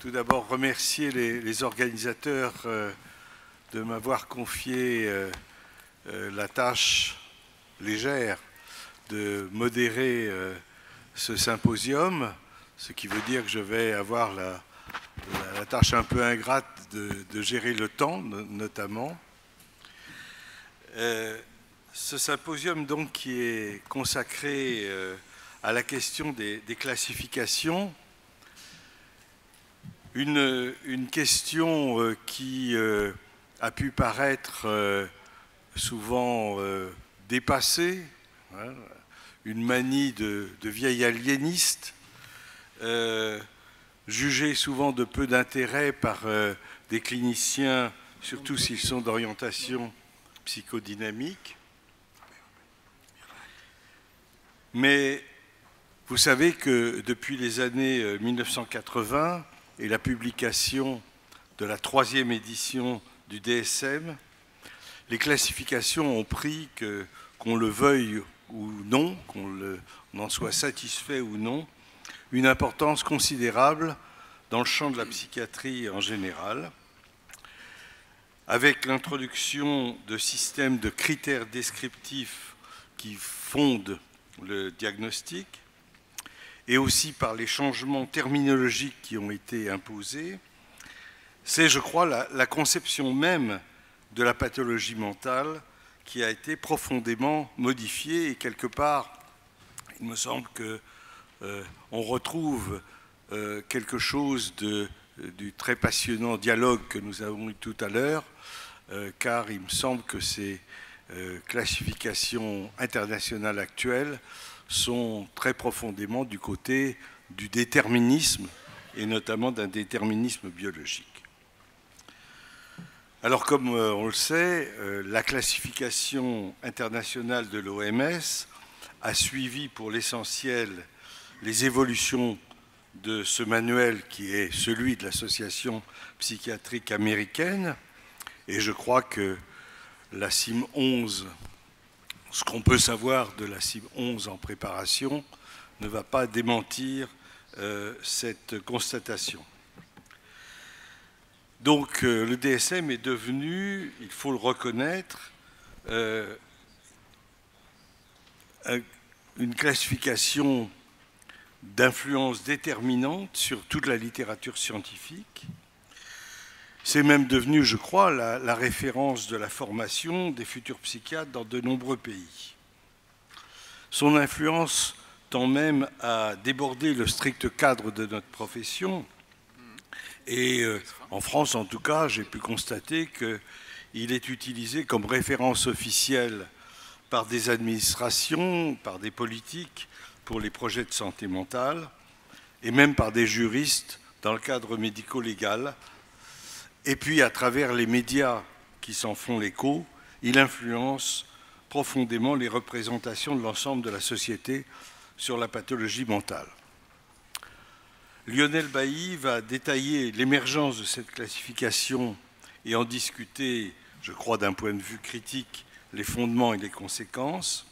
tout d'abord remercier les, organisateurs euh, de m'avoir confié euh, euh, la tâche légère de modérer ce symposium, ce qui veut dire que je vais avoir la, tâche un peu ingrate de, gérer le temps, notamment. ce symposium donc qui est consacré à la question des classifications une, question euh, qui euh, a pu paraître euh, souvent dépassée, hein, une manie de, vieil aliéniste, jugée souvent de peu d'intérêt par des cliniciens, surtout s'ils sont d'orientation psychodynamique. Mais vous savez que depuis les années 1980, et la publication de la troisième édition du DSM, les classifications ont pris, qu'on le veuille ou non, qu'on en soit satisfait ou non, une importance considérable dans le champ de la psychiatrie en général, avec l'introduction de systèmes de critères descriptifs qui fondent le diagnostic, et aussi par les changements terminologiques qui ont été imposés, c'est, je crois, la, conception même de la pathologie mentale qui a été profondément modifiée et quelque part, il me semble que euh, on retrouve euh, quelque chose du très passionnant dialogue que nous avons eu tout à l'heure, euh, car il me semble que ces classifications internationales actuelles sont très profondément du côté du déterminisme, et notamment d'un déterminisme biologique. Alors comme euh, on le sait, euh, la classification internationale de l'OMS a suivi pour l'essentiel les évolutions de ce manuel qui est celui de l'Association psychiatrique américaine, et je crois que la CIM 11 ce qu'on peut savoir de la cible 11 en préparation ne va pas démentir euh, cette constatation. Donc euh, le DSM est devenu, il faut le reconnaître, euh, une classification d'influence déterminante sur toute la littérature scientifique c'est même devenu, je crois, la, référence de la formation des futurs psychiatres dans de nombreux pays. Son influence tend même à déborder le strict cadre de notre profession. Et euh, en France, en tout cas, j'ai pu constater qu'il est utilisé comme référence officielle par des administrations, par des politiques pour les projets de santé mentale, et même par des juristes dans le cadre médico-légal, et puis, à travers les médias qui s'en font l'écho, il influence profondément les représentations de l'ensemble de la société sur la pathologie mentale. Lionel Bailly va détailler l'émergence de cette classification et en discuter, je crois, d'un point de vue critique, les fondements et les conséquences.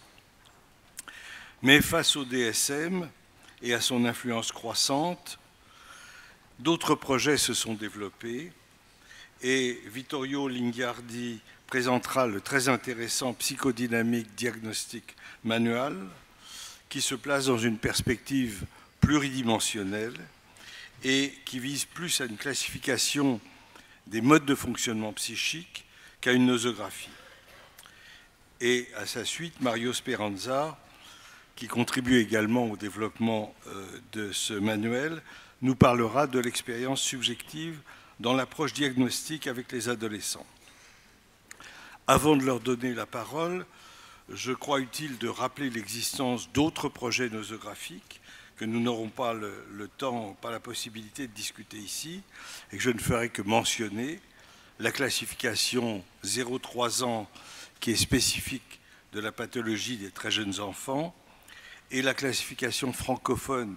Mais face au DSM et à son influence croissante, d'autres projets se sont développés et Vittorio Lingardi présentera le très intéressant psychodynamique diagnostic manual qui se place dans une perspective pluridimensionnelle et qui vise plus à une classification des modes de fonctionnement psychique qu'à une nosographie. Et à sa suite, Mario Speranza, qui contribue également au développement euh, de ce manuel, nous parlera de l'expérience subjective dans l'approche diagnostique avec les adolescents. Avant de leur donner la parole, je crois utile de rappeler l'existence d'autres projets nosographiques que nous n'aurons pas le, temps, pas la possibilité de discuter ici, et que je ne ferai que mentionner la classification 0-3 ans qui est spécifique de la pathologie des très jeunes enfants, et la classification francophone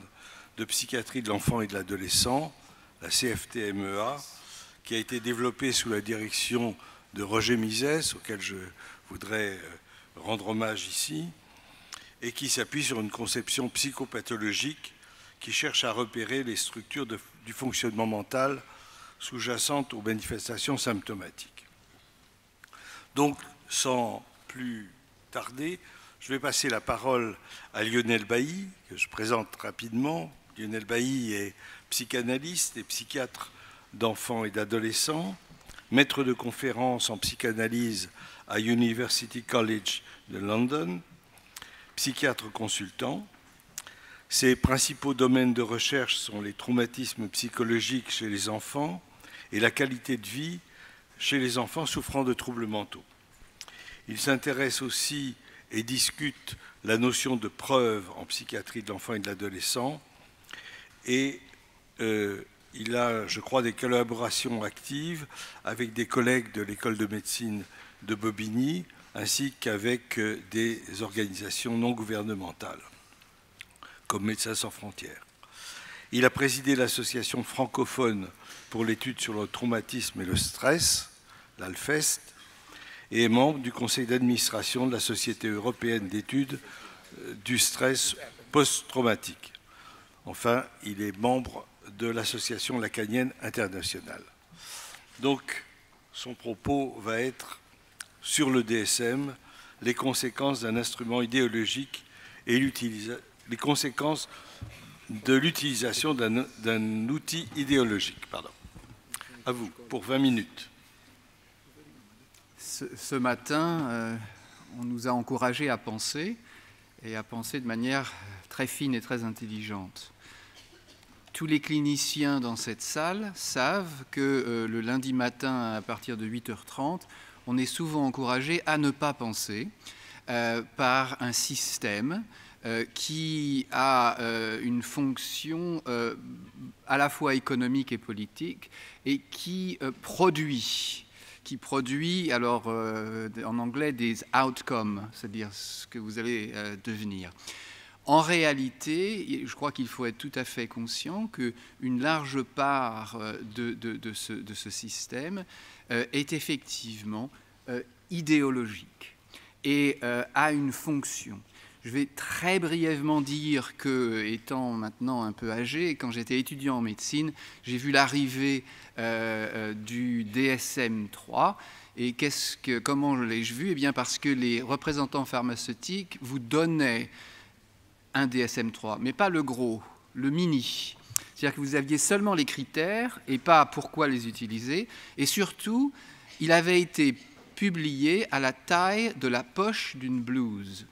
de psychiatrie de l'enfant et de l'adolescent, la CFTMEA, qui a été développée sous la direction de Roger Misès, auquel je voudrais euh, rendre hommage ici, et qui s'appuie sur une conception psychopathologique qui cherche à repérer les structures du fonctionnement mental sous-jacente aux manifestations symptomatiques. Donc, sans plus tarder, je vais passer la parole à Lionel Bailly, que je présente rapidement. Lionel Bailly est psychanalyste et psychiatre d'enfants et d'adolescents, maître de conférences en psychanalyse à University College de London, psychiatre consultant. Ses principaux domaines de recherche sont les traumatismes psychologiques chez les enfants et la qualité de vie chez les enfants souffrant de troubles mentaux. Il s'intéresse aussi et discute la notion de preuve en psychiatrie de l'enfant et de l'adolescent et euh, il a, je crois, des collaborations actives avec des collègues de l'école de médecine de Bobigny, ainsi qu'avec euh, des organisations non gouvernementales, comme Médecins sans frontières. Il a présidé l'association francophone pour l'étude sur le traumatisme et le stress, l'ALFEST, et est membre du conseil d'administration de la Société européenne d'études euh, du stress post-traumatique. Enfin, il est membre de l'Association lacanienne internationale. Donc, son propos va être sur le DSM, les conséquences d'un instrument idéologique et les conséquences de l'utilisation d'un outil idéologique. Pardon. À vous, pour 20 minutes. Ce, matin, euh, on nous a encouragés à penser, et à penser de manière très fine et très intelligente tous les cliniciens dans cette salle savent que euh, le lundi matin, à partir de 8h30, on est souvent encouragé à ne pas penser euh, par un système euh, qui a une fonction à la fois économique et politique et qui produit qui produit, alors en anglais, des outcomes, c'est-à-dire ce que vous allez devenir. En réalité, je crois qu'il faut être tout à fait conscient qu'une large part euh, de, ce, système euh, est effectivement euh, idéologique et a une fonction. Je vais très brièvement dire que, étant maintenant un peu âgé, quand j'étais étudiant en médecine, j'ai vu l'arrivée du DSM-3. Et que, comment l'ai-je vu? Eh bien, parce que les représentants pharmaceutiques vous donnaient un DSM-3, mais pas le gros, le mini. C'est-à-dire que vous aviez seulement les critères et pas pourquoi les utiliser. Et surtout, il avait été publié à la taille de la poche d'une blouse.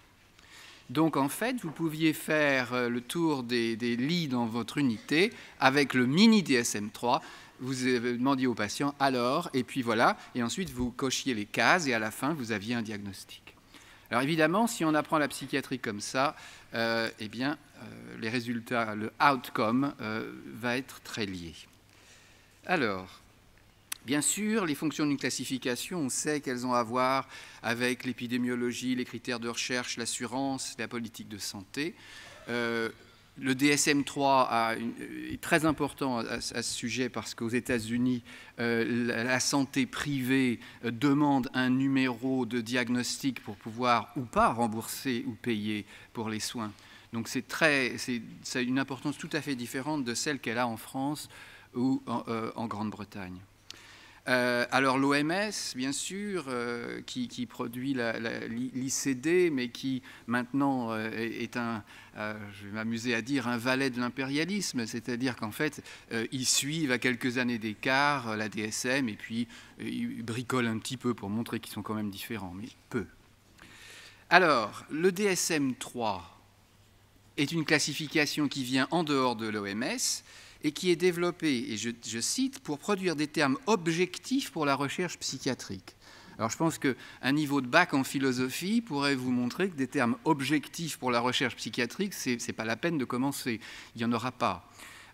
Donc en fait, vous pouviez faire euh, le tour des, lits dans votre unité avec le mini DSM-3. Vous demandiez au patient alors, et puis voilà, et ensuite vous cochiez les cases et à la fin vous aviez un diagnostic. Alors évidemment, si on apprend la psychiatrie comme ça, euh, eh bien, euh, les résultats, le outcome euh, va être très lié. Alors, bien sûr, les fonctions d'une classification, on sait qu'elles ont à voir avec l'épidémiologie, les critères de recherche, l'assurance, la politique de santé. Le DSM-3 est très important à, ce sujet parce qu'aux États-Unis, la, santé privée demande un numéro de diagnostic pour pouvoir ou pas rembourser ou payer pour les soins. Donc c'est très, c'est une importance tout à fait différente de celle qu'elle a en France ou en, euh, Grande-Bretagne. Euh, alors l'OMS, bien sûr, euh, qui, produit l'ICD, mais qui maintenant est un, je vais m'amuser à dire, un valet de l'impérialisme, c'est-à-dire qu'en fait, ils suivent à quelques années d'écart la DSM et puis ils bricolent un petit peu pour montrer qu'ils sont quand même différents, mais peu. Alors, le DSM-3 est une classification qui vient en dehors de l'OMS et qui est développée, et je, cite, pour produire des termes objectifs pour la recherche psychiatrique. Alors je pense qu'un niveau de bac en philosophie pourrait vous montrer que des termes objectifs pour la recherche psychiatrique, ce n'est pas la peine de commencer. Il n'y en aura pas.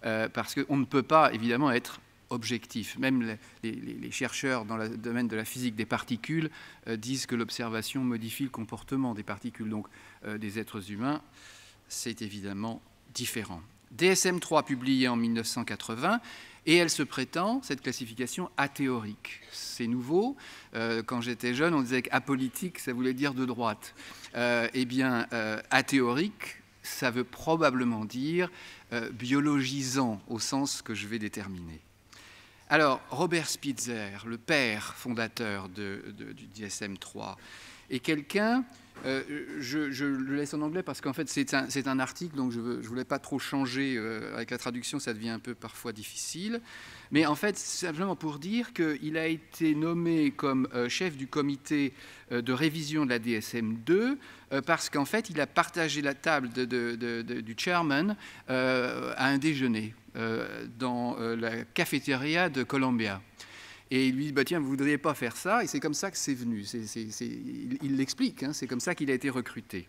Euh, parce qu'on ne peut pas, évidemment, être objectif. Même les, chercheurs dans le domaine de la physique des particules euh, disent que l'observation modifie le comportement des particules, donc euh, des êtres humains. C'est évidemment différent. DSM-3 publié en 1980 et elle se prétend, cette classification, athéorique. C'est nouveau. Euh, quand j'étais jeune, on disait qu'apolitique, ça voulait dire de droite. eh bien, athéorique, ça veut probablement dire euh, biologisant au sens que je vais déterminer. Alors, Robert Spitzer, le père fondateur du DSM-3, est quelqu'un euh, je, le laisse en anglais parce qu'en fait c'est un, article, donc je ne voulais pas trop changer. Euh, avec la traduction, ça devient un peu parfois difficile. Mais en fait, simplement pour dire qu'il a été nommé comme euh, chef du comité de révision de la DSM-2 parce qu'en fait, il a partagé la table du chairman à un déjeuner dans la cafétéria de Columbia. Et il lui dit, bah, tiens, vous ne voudriez pas faire ça? Et c'est comme ça que c'est venu. il l'explique, hein, c'est comme ça qu'il a été recruté.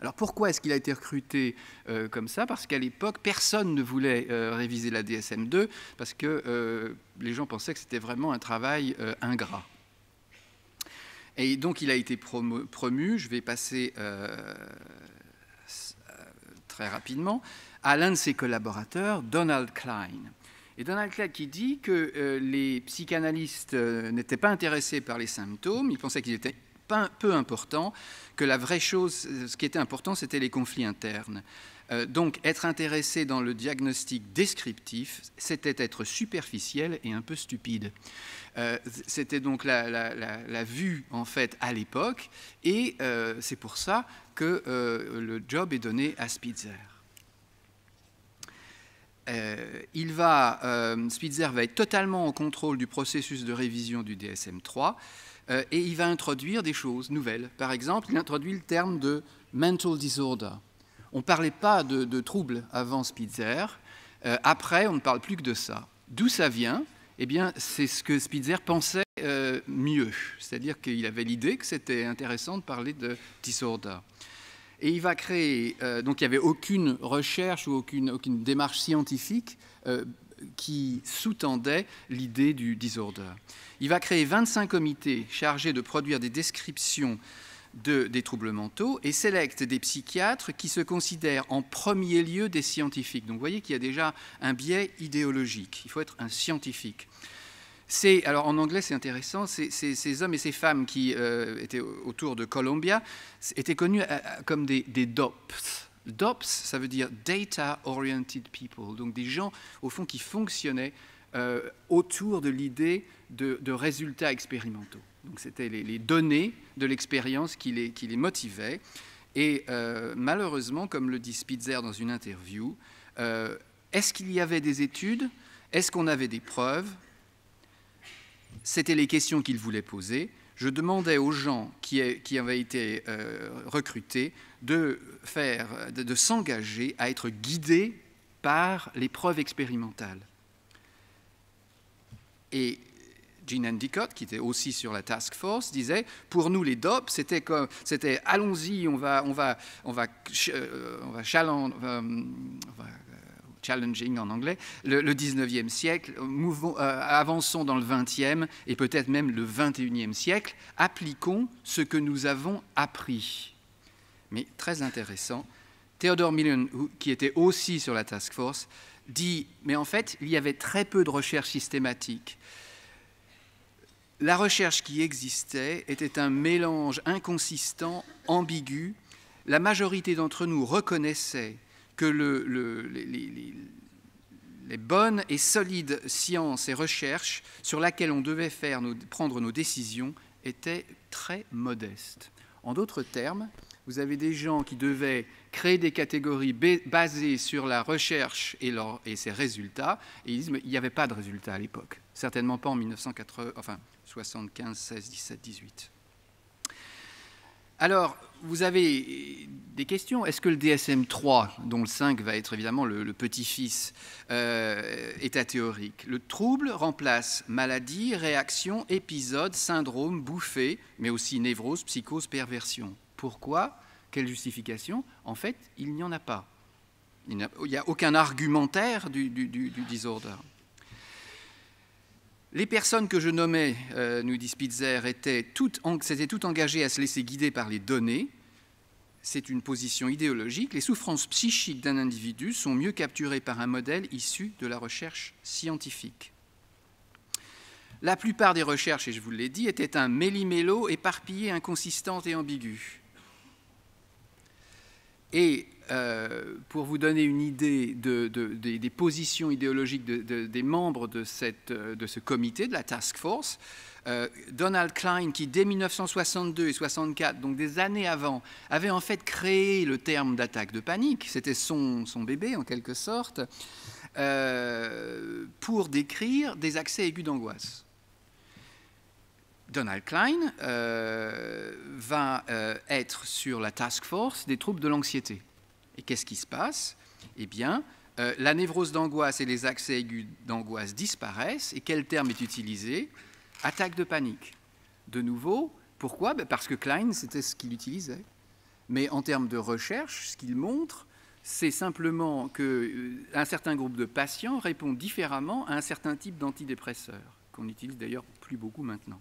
Alors pourquoi est-ce qu'il a été recruté euh, comme ça? Parce qu'à l'époque, personne ne voulait euh, réviser la DSM-2 parce que euh, les gens pensaient que c'était vraiment un travail ingrat. Et donc il a été promu, je vais passer très rapidement, à l'un de ses collaborateurs, Donald Klein. Et Donald Clegg qui dit que euh, les psychanalystes euh, n'étaient pas intéressés par les symptômes, ils pensaient qu'ils étaient peu importants, que la vraie chose, euh, ce qui était important, c'était les conflits internes. donc être intéressé dans le diagnostic descriptif, c'était être superficiel et un peu stupide. c'était donc la, la, vue en fait à l'époque, et c'est pour ça que le job est donné à Spitzer. Euh, il va, euh, Spitzer va être totalement en contrôle du processus de révision du DSM-3 euh, et il va introduire des choses nouvelles. Par exemple, il introduit le terme de mental disorder. On ne parlait pas de, de troubles avant Spitzer. après, on ne parle plus que de ça. D'où ça vient? Eh bien, c'est ce que Spitzer pensait mieux. C'est-à-dire qu'il avait l'idée que c'était intéressant de parler de disorder. Et il va créer, euh, donc il n'y avait aucune recherche ou aucune, démarche scientifique euh, qui sous-tendait l'idée du disorder. Il va créer 25 comités chargés de produire des descriptions de, des troubles mentaux et sélecte des psychiatres qui se considèrent en premier lieu des scientifiques. Donc vous voyez qu'il y a déjà un biais idéologique. Il faut être un scientifique alors en anglais c'est intéressant, ces hommes et ces femmes qui euh, étaient autour de Columbia étaient connus euh, comme des, DOPS. DOPS, ça veut dire Data Oriented People, donc des gens au fond qui fonctionnaient euh, autour de l'idée de, résultats expérimentaux. Donc c'était les, données de l'expérience qui les, qui les motivaient. Et malheureusement, comme le dit Spitzer dans une interview, est-ce qu'il y avait des études? Est-ce qu'on avait des preuves? C'était les questions qu'il voulait poser. Je demandais aux gens qui, avaient été euh, recrutés de, s'engager à être guidés par les preuves expérimentales. Et Jean Endicott, qui était aussi sur la task force, disait pour nous les DOP, c'était c'était allons-y, on va, on va, on va, euh, on va, challenging en anglais, le, 19e siècle, euh, avançons dans le 20e et peut-être même le 21e siècle, appliquons ce que nous avons appris. Mais très intéressant, Theodore Millen, qui était aussi sur la task force, dit, mais en fait, il y avait très peu de recherche systématique. La recherche qui existait était un mélange inconsistant, ambigu. La majorité d'entre nous reconnaissait que les, bonnes et solides sciences et recherches sur lesquelles on devait faire prendre nos décisions étaient très modestes. En d'autres termes, vous avez des gens qui devaient créer des catégories basées sur la recherche et, ses résultats, et ils disent mais il n'y avait pas de résultats à l'époque, certainement pas en 1980, enfin 75, 16, 17, 18. Alors, vous avez des questions. Est-ce que le DSM-3, dont le 5 va être évidemment le, petit-fils, euh, état théorique Le trouble remplace maladie, réaction, épisode, syndrome, bouffée, mais aussi névrose, psychose, perversion. Pourquoi? Quelle justification? En fait, il n'y en a pas. Il n'y a, aucun argumentaire du, du, du disorder. Les personnes que je nommais, euh, nous dit Spitzer, étaient toutes, s'étaient toutes engagées à se laisser guider par les données. C'est une position idéologique. Les souffrances psychiques d'un individu sont mieux capturées par un modèle issu de la recherche scientifique. La plupart des recherches, et je vous l'ai dit, étaient un méli-mélo éparpillé, inconsistante et ambigu. Euh, pour vous donner une idée des, positions idéologiques des membres de, ce comité, de la task force, Donald Klein, qui dès 1962 et 64, donc des années avant, avait en fait créé le terme d'attaque de panique, c'était son, bébé en quelque sorte, pour décrire des accès aigus d'angoisse. Donald Klein euh, va euh, être sur la task force des troubles de l'anxiété. Et qu'est-ce qui se passe? Eh bien, euh, la névrose d'angoisse et les accès aigus d'angoisse disparaissent. Et quel terme est utilisé? Attaque de panique. De nouveau, pourquoi? Ben, Parce que Klein, c'était ce qu'il utilisait. Mais en termes de recherche, ce qu'il montre, c'est simplement qu'un certain groupe de patients répond différemment à un certain type d'antidépresseurs, qu'on utilise d'ailleurs plus beaucoup maintenant.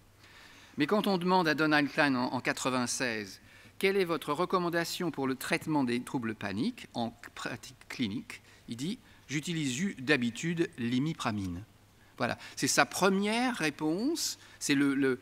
Mais quand on demande à Donald Klein en, 1996 quelle est votre recommandation pour le traitement des troubles paniques en pratique clinique, il dit j'utilise d'habitude l'imipramine. Voilà, c'est sa première réponse, c'est le,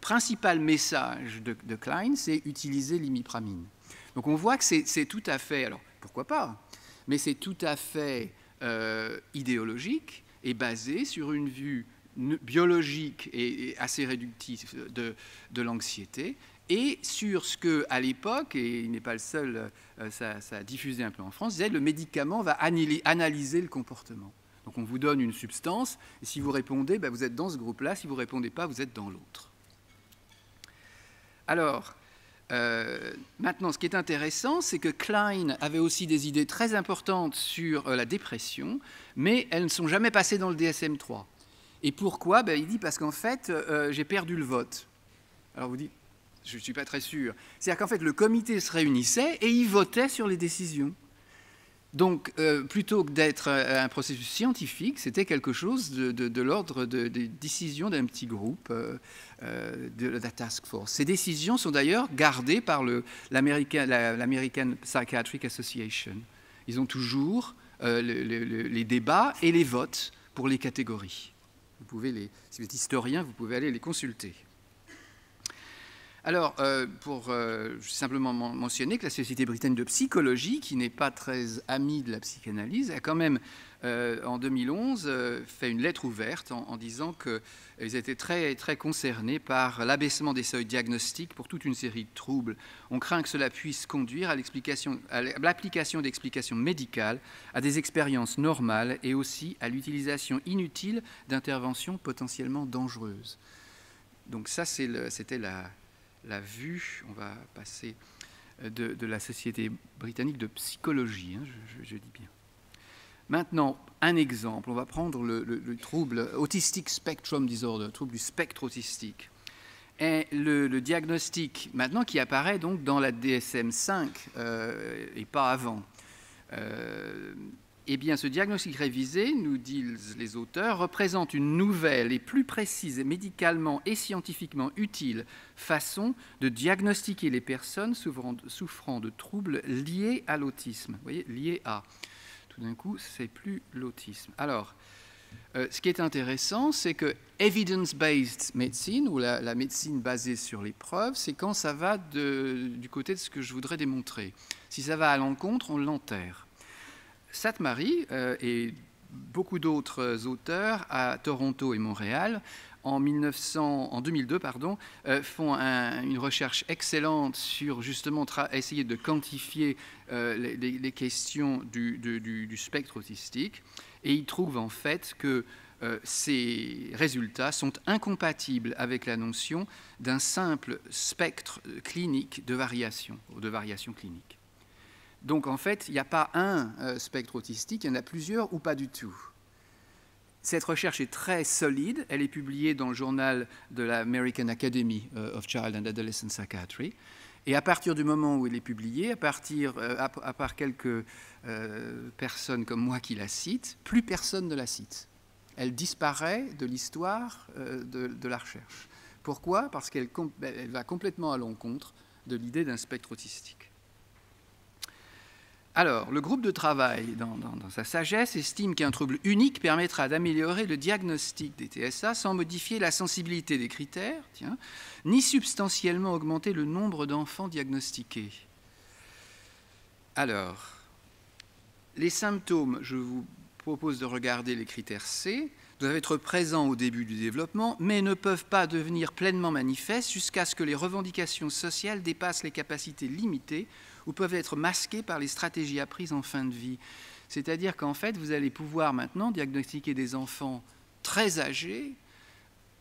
principal message de, Klein, c'est utiliser l'imipramine. Donc on voit que c'est tout à fait, alors pourquoi pas, mais c'est tout à fait euh, idéologique et basé sur une vue biologique et, assez réductif de, l'anxiété, et sur ce que, à l'époque, et il n'est pas le seul, euh, ça, a diffusé un peu en France, le médicament va analyser le comportement. Donc on vous donne une substance, et si vous répondez, ben, vous êtes dans ce groupe-là, si vous ne répondez pas, vous êtes dans l'autre. Alors, euh, maintenant, ce qui est intéressant, c'est que Klein avait aussi des idées très importantes sur euh, la dépression, mais elles ne sont jamais passées dans le DSM-3. Et pourquoi? Ben, Il dit parce qu'en fait, euh, j'ai perdu le vote. Alors vous dites, je ne suis pas très sûr. C'est-à-dire qu'en fait, le comité se réunissait et il votait sur les décisions. Donc, euh, plutôt que d'être un processus scientifique, c'était quelque chose de, l'ordre des décisions d'un petit groupe euh, de la task force. Ces décisions sont d'ailleurs gardées par l'American Psychiatric Association. Ils ont toujours les débats et les votes pour les catégories. Vous pouvez les, si vous êtes historien, vous pouvez aller les consulter. Alors, euh, pour euh, simplement mentionner que la Société britannique de psychologie, qui n'est pas très amie de la psychanalyse, a quand même, euh, en 2011, fait une lettre ouverte en, disant qu'ils étaient très, très concernés par l'abaissement des seuils diagnostiques pour toute une série de troubles. On craint que cela puisse conduire à l'application d'explications médicales à des expériences normales et aussi à l'utilisation inutile d'interventions potentiellement dangereuses. Donc ça, c'était la, la vue, on va passer, euh, de, la Société britannique de psychologie, hein, je, dis bien. Maintenant, un exemple, on va prendre le, trouble Autistic Spectrum Disorder, trouble du spectre autistique. Et le, diagnostic, maintenant, qui apparaît donc dans la DSM-5 euh, et pas avant. Euh, eh bien, ce diagnostic révisé, nous disent les auteurs, représente une nouvelle et plus précise médicalement et scientifiquement utile façon de diagnostiquer les personnes souffrant de, troubles liés à l'autisme. Vous voyez, liés à. Tout d'un coup, c'est plus l'autisme. Alors, euh, ce qui est intéressant, c'est que evidence-based medicine, ou la, médecine basée sur les preuves, c'est quand ça va du côté de ce que je voudrais démontrer. Si ça va à l'encontre, on l'enterre. Sainte-Marie euh, et beaucoup d'autres auteurs à Toronto et Montréal en, 1900, en 2002 pardon, euh, font une recherche excellente sur justement essayer de quantifier euh, les, questions du, spectre autistique et ils trouvent en fait que ces résultats sont incompatibles avec la notion d'un simple spectre clinique de variation, de variation clinique. Donc en fait, il n'y a pas un euh, spectre autistique, il y en a plusieurs ou pas du tout. Cette recherche est très solide, elle est publiée dans le journal de l'American Academy euh, of Child and Adolescent Psychiatry. Et à partir du moment où elle est publiée, à, partir, euh, à, part quelques personnes comme moi qui la citent, plus personne ne la cite. Elle disparaît de l'histoire de, la recherche. Pourquoi? Parce qu'elle va complètement à l'encontre de l'idée d'un spectre autistique. Alors, le groupe de travail, dans, sa sagesse, estime qu'un trouble unique permettra d'améliorer le diagnostic des TSA sans modifier la sensibilité des critères, ni substantiellement augmenter le nombre d'enfants diagnostiqués. Alors, les symptômes, je vous propose de regarder les critères C, doivent être présents au début du développement, mais ne peuvent pas devenir pleinement manifestes jusqu'à ce que les revendications sociales dépassent les capacités limitées ou peuvent être masquées par les stratégies apprises en fin de vie. C'est-à-dire qu'en fait, vous allez pouvoir maintenant diagnostiquer des enfants très âgés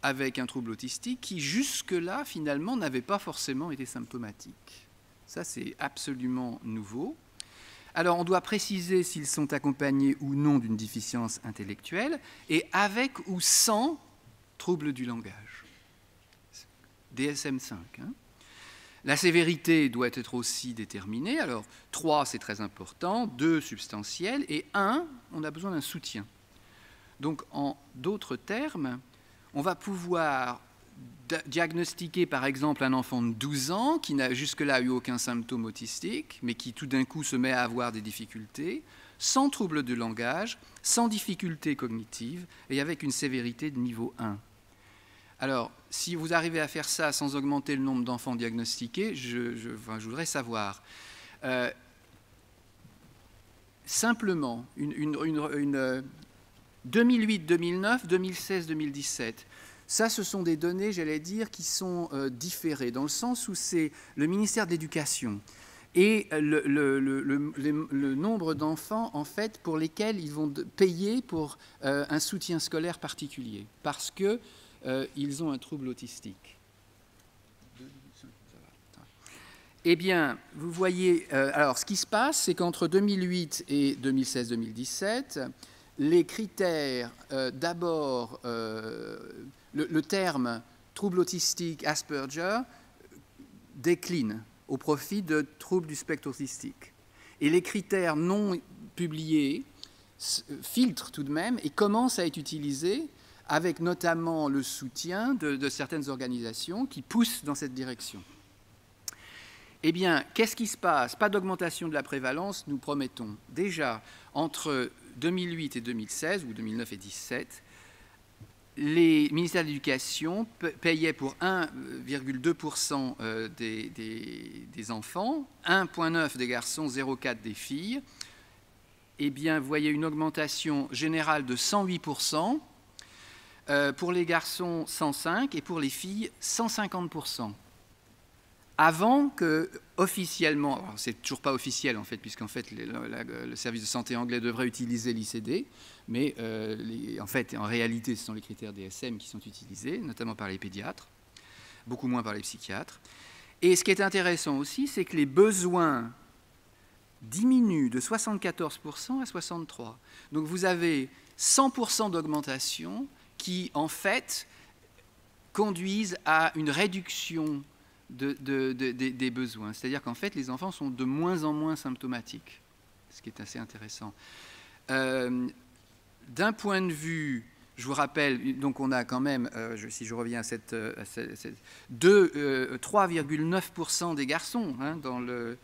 avec un trouble autistique qui jusque-là, finalement, n'avaient pas forcément été symptomatiques. Ça, c'est absolument nouveau. Alors, on doit préciser s'ils sont accompagnés ou non d'une déficience intellectuelle, et avec ou sans trouble du langage. DSM-5. Hein. La sévérité doit être aussi déterminée. Alors, 3, c'est très important, 2, substantiel, et 1, on a besoin d'un soutien. Donc, en d'autres termes, on va pouvoir diagnostiquer par exemple un enfant de 12 ans qui n'a jusque-là eu aucun symptôme autistique, mais qui tout d'un coup se met à avoir des difficultés, sans trouble de langage, sans difficulté cognitive et avec une sévérité de niveau 1. Alors, si vous arrivez à faire ça sans augmenter le nombre d'enfants diagnostiqués, je, voudrais savoir. Euh, simplement, une 2008, 2009, 2016, 2017. Ça, ce sont des données, j'allais dire, qui sont euh, différées, dans le sens où c'est le ministère de l'Éducation et le, nombre d'enfants, en fait, pour lesquels ils vont payer pour euh, un soutien scolaire particulier, parce qu'ils euh, ont un trouble autistique. Eh bien, vous voyez, alors ce qui se passe, c'est qu'entre 2008 et 2016-2017, les critères, euh, d'abord, euh, le, terme trouble autistique Asperger décline au profit de troubles du spectre autistique. Et les critères non publiés filtrent tout de même et commencent à être utilisés avec notamment le soutien de certaines organisations qui poussent dans cette direction. Eh bien, qu'est-ce qui se passe? Pas d'augmentation de la prévalence, nous promettons. Déjà, entre 2008 et 2016, ou 2009 et 2017, les ministères de l'Éducation payaient pour 1,2% euh, des, des, enfants, 1,9% des garçons, 0,4% des filles. Eh bien, vous voyez une augmentation générale de 108%, euh, pour les garçons 105% et pour les filles 150% avant que officiellement, c'est toujours pas officiel en fait, puisqu'en fait le, service de santé anglais devrait utiliser l'ICD, mais euh, en fait, en réalité, ce sont les critères DSM qui sont utilisés, notamment par les pédiatres, beaucoup moins par les psychiatres. Et ce qui est intéressant aussi, c'est que les besoins diminuent de 74% à 63%. Donc vous avez 100% d'augmentation qui, en fait, conduisent à une réduction des besoins. C'est-à-dire qu'en fait, les enfants sont de moins en moins symptomatiques, ce qui est assez intéressant. Euh, d'un point de vue, je vous rappelle, donc on a quand même, euh, si je reviens à cette, 3,9% euh, des garçons hein, dans le...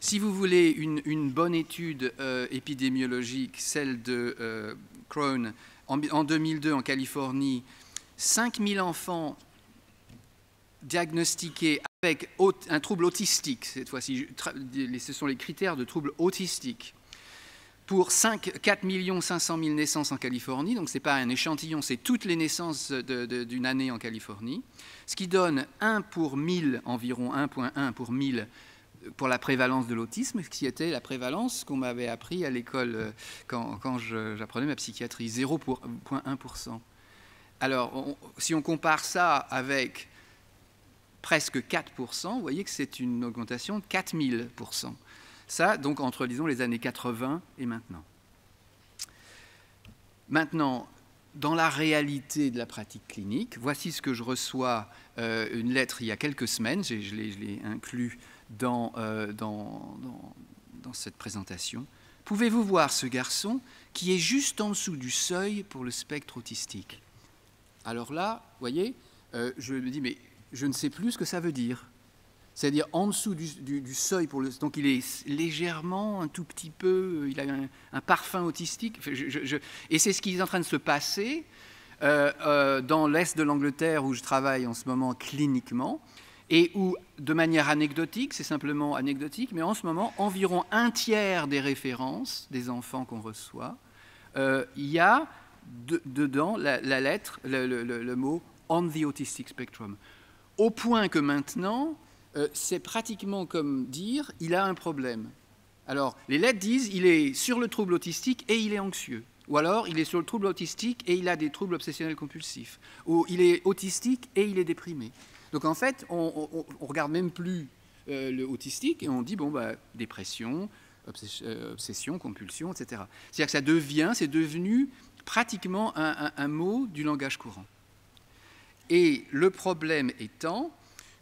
Si vous voulez une, bonne étude épidémiologique, celle de Crohn, en, en 2002 en Californie, 5000 enfants diagnostiqué avec un trouble autistique, cette fois-ci, ce sont les critères de trouble autistique, pour 5, 4 500 000 naissances en Californie, donc ce n'est pas un échantillon, c'est toutes les naissances d'une année en Californie, ce qui donne 1 pour 1000, environ 1.1 pour 1000 pour la prévalence de l'autisme, qui était la prévalence qu'on m'avait appris à l'école euh, quand, quand j'apprenais ma psychiatrie, 0,1%. Alors, si on compare ça avec presque 4%, vous voyez que c'est une augmentation de 4000%. Ça, donc, entre, disons, les années 80 et maintenant. Maintenant, dans la réalité de la pratique clinique, voici ce que je reçois, euh, une lettre il y a quelques semaines, je, l'ai inclus dans, euh, dans, cette présentation. Pouvez-vous voir ce garçon qui est juste en dessous du seuil pour le spectre autistique? Alors là, vous voyez, euh, je me dis, mais je ne sais plus ce que ça veut dire. C'est-à-dire en dessous du, seuil pour le. Donc il est légèrement, un tout petit peu, il a un, parfum autistique. et c'est ce qui est en train de se passer euh, dans l'est de l'Angleterre où je travaille en ce moment cliniquement. Et où, de manière anecdotique, c'est simplement anecdotique, mais en ce moment, environ un tiers des références des enfants qu'on reçoit, euh, il y a dedans la, lettre, le, mot on the autistic spectrum. Au point que maintenant, euh, c'est pratiquement comme dire il a un problème. Alors, les lettres disent il est sur le trouble autistique et il est anxieux. Ou alors, il est sur le trouble autistique et il a des troubles obsessionnels compulsifs. Ou il est autistique et il est déprimé. Donc en fait, on ne regarde même plus euh, le et on dit, bon, bah, dépression, euh, obsession, compulsion, etc. C'est-à-dire que ça devient, c'est devenu pratiquement un, mot du langage courant. Et le problème étant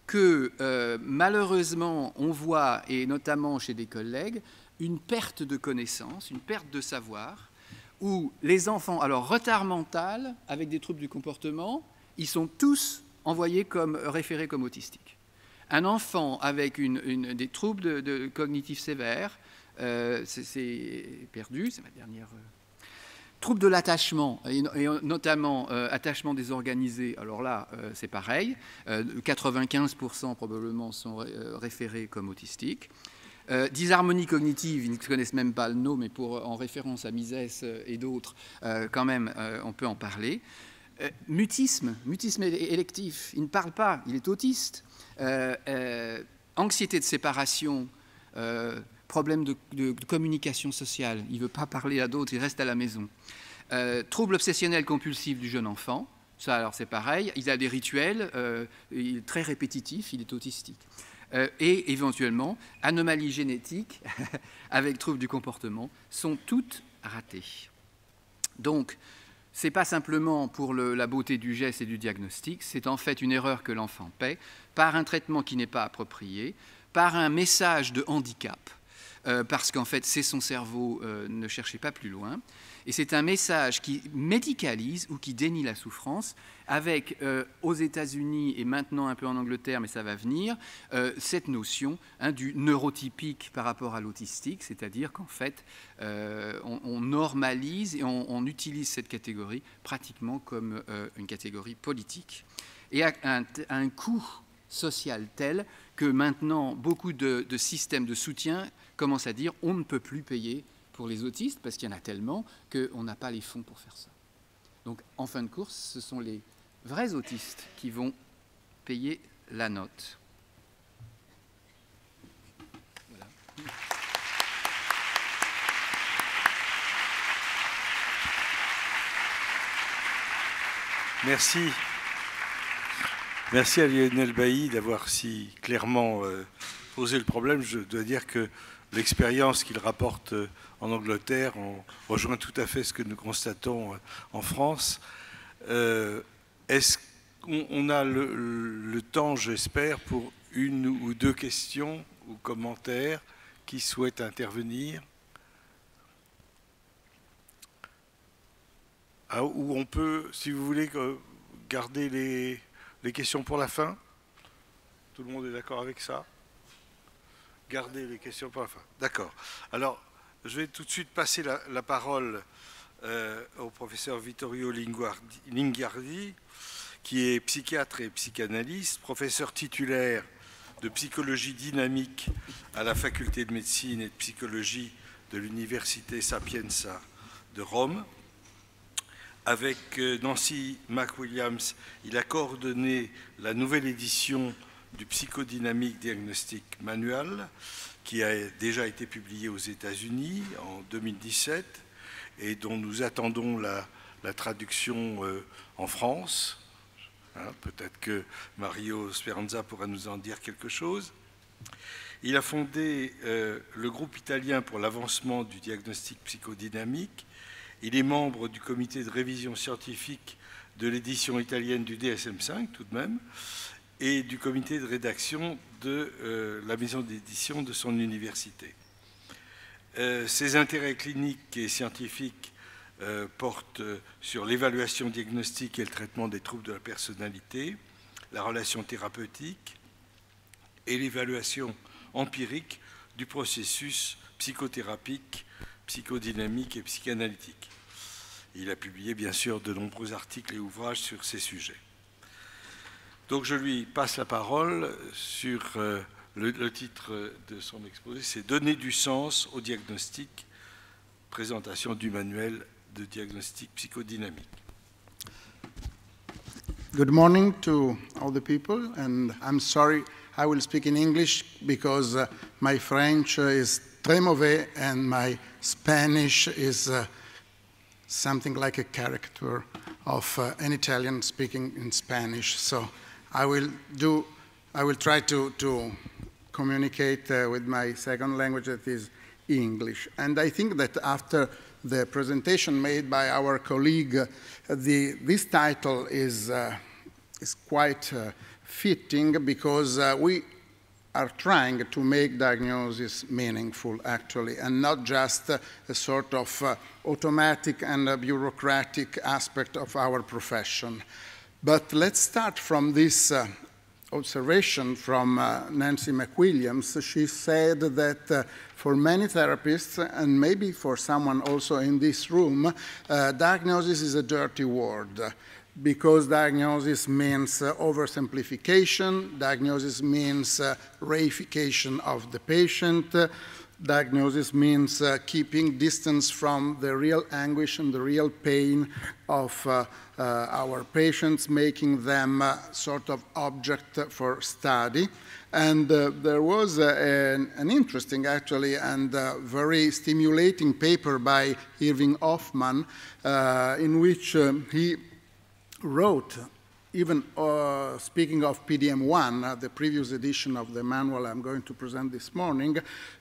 que euh, malheureusement, on voit, et notamment chez des collègues, une perte de connaissance, une perte de savoir, où les enfants, alors retard mental, avec des troubles du comportement, ils sont tous envoyés comme référés comme autistiques. Un enfant avec une, des troubles cognitifs sévères, euh, c'est perdu, c'est ma dernière. Euh, trouble de l'attachement, et, notamment euh, attachement désorganisé, alors là, c'est pareil. 95% probablement sont référés comme autistiques. disharmonie cognitive, ils ne connaissent même pas le nom, mais pour, en référence à Mises et d'autres, quand même, on peut en parler. Euh, mutisme, mutisme électif, il ne parle pas, il est autiste. Euh, euh, anxiété de séparation, problème de, communication sociale, il ne veut pas parler à d'autres, il reste à la maison. trouble obsessionnel compulsif du jeune enfant, ça alors c'est pareil, il a des rituels, il est très répétitif, il est autistique. et éventuellement, anomalies génétiques avec troubles du comportement sont toutes ratées. Donc, n'est pas simplement pour la beauté du geste et du diagnostic, c'est en fait une erreur que l'enfant paie par un traitement qui n'est pas approprié, par un message de handicap, euh, parce qu'en fait c'est son cerveau, euh, ne cherchez pas plus loin, et c'est un message qui médicalise ou qui dénie la souffrance, avec euh, aux États-Unis et maintenant un peu en Angleterre, mais ça va venir, euh, cette notion hein, du neurotypique par rapport à l'autistique, c'est-à-dire qu'en fait, euh, on, normalise et on, utilise cette catégorie pratiquement comme une catégorie politique. Et à un, coût social tel que maintenant beaucoup de, de systèmes de soutien commencent à dire on ne peut plus payer pour les autistes, parce qu'il y en a tellement qu'on n'a pas les fonds pour faire ça. Donc en fin de course, ce sont les vrais autistes qui vont payer la note. Merci. Merci à Lionel Bailly d'avoir si clairement euh, posé le problème. Je dois dire que l'expérience qu'il rapporte euh, en Angleterre rejoint tout à fait ce que nous constatons euh, en France. Euh, est-ce qu'on a le, temps, j'espère, pour une ou deux questions ou commentaires qui souhaitent intervenir? Ah, Ou on peut, si vous voulez, garder les questions pour la fin? Tout le monde est d'accord avec ça? Garder les questions. D'accord. Alors, je vais tout de suite passer la, parole euh, au professeur Vittorio Linguardi, qui est psychiatre et psychanalyste, professeur titulaire de psychologie dynamique à la faculté de médecine et de psychologie de l'Université Sapienza de Rome. Avec euh, Nancy McWilliams, il a coordonné la nouvelle édition du psychodynamique diagnostic manual qui a déjà été publié aux États-Unis en 2017 et dont nous attendons la, traduction euh, en France. Hein, peut-être que Mario Speranza pourra nous en dire quelque chose. Il a fondé euh, le groupe italien pour l'avancement du diagnostic psychodynamique. Il est membre du comité de révision scientifique de l'édition italienne du DSM5 tout de même et du comité de rédaction de euh, la maison d'édition de son université. Euh, ses intérêts cliniques et scientifiques euh, portent sur l'évaluation diagnostique et le traitement des troubles de la personnalité, la relation thérapeutique et l'évaluation empirique du processus psychothérapique, psychodynamique et psychanalytique. Il a publié bien sûr de nombreux articles et ouvrages sur ces sujets. Donc je lui passe la parole sur euh, le, le, titre de son exposé, c'est Donner du sens au diagnostic, présentation du manuel de diagnostic psychodynamique. Good morning to all the people, and I'm sorry I will speak in English because uh, my French is très mauvais and my Spanish is uh, something like a caricature of uh, an Italian speaking in Spanish. So I will do, I will try to, to communicate uh, with my second language that is English. And I think that after the presentation made by our colleague, uh, the, this title is, uh, is quite uh, fitting because uh, we are trying to make diagnosis meaningful, actually, and not just uh, a sort of automatic and bureaucratic aspect of our profession. But let's start from this uh, observation from uh, Nancy McWilliams. She said that uh, for many therapists, and maybe for someone also in this room, diagnosis is a dirty word because diagnosis means uh, oversimplification, diagnosis means uh, reification of the patient, uh, diagnosis means uh, keeping distance from the real anguish and the real pain of uh, uh, our patients, making them sort of object for study. And there was an, an, interesting, actually, and very stimulating paper by Irving Hoffman in which um, he wrote, even uh, speaking of PDM1, uh, the previous edition of the manual I'm going to present this morning,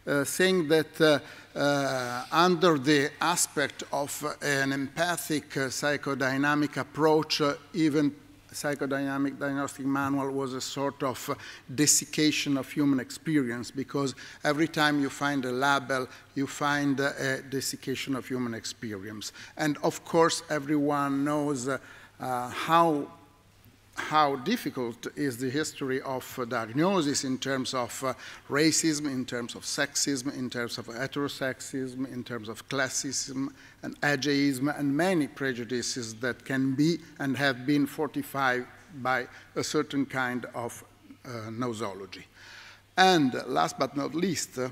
uh, saying that uh, uh, under the aspect of an empathic uh, psychodynamic approach, even psychodynamic diagnostic manual was a sort of desiccation of human experience because every time you find a label, you find a desiccation of human experience. And of course, everyone knows uh, how how difficult is the history of uh, diagnosis in terms of uh, racism, in terms of sexism, in terms of heterosexism, in terms of classism and ageism, and many prejudices that can be and have been fortified by a certain kind of uh, nosology. And last but not least, uh,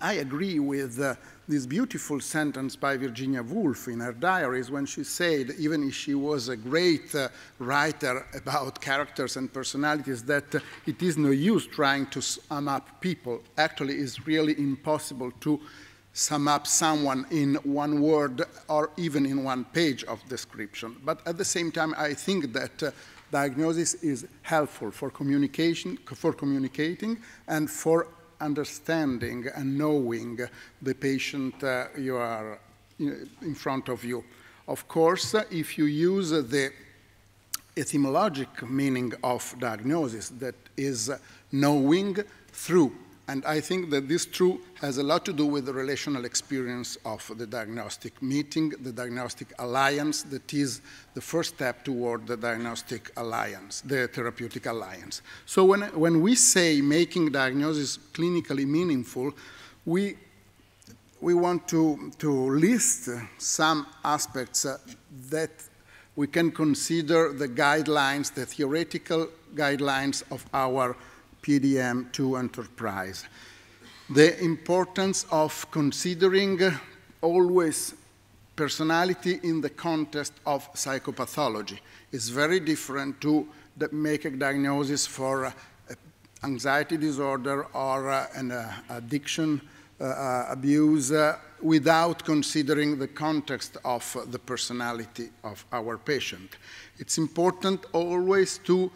I agree with uh, this beautiful sentence by Virginia Woolf in her diaries when she said, even if she was a great uh, writer about characters and personalities, that uh, it is no use trying to sum up people. Actually, it's really impossible to sum up someone in one word or even in one page of description. But at the same time, I think that uh, diagnosis is helpful for communication, for communicating, and for understanding and knowing the patient uh, you are in front of you. Of course, if you use the etymologic meaning of diagnosis, that is knowing through and I think that this true has a lot to do with the relational experience of the diagnostic meeting, the diagnostic alliance that is the first step toward the diagnostic alliance, the therapeutic alliance. So when, when we say making diagnosis clinically meaningful, we, we want to, to list some aspects uh, that we can consider the guidelines, the theoretical guidelines of our PDM2 enterprise. The importance of considering always personality in the context of psychopathology is very different to make a diagnosis for anxiety disorder or an uh, addiction uh, uh, abuse without considering the context of the personality of our patient. It's important always to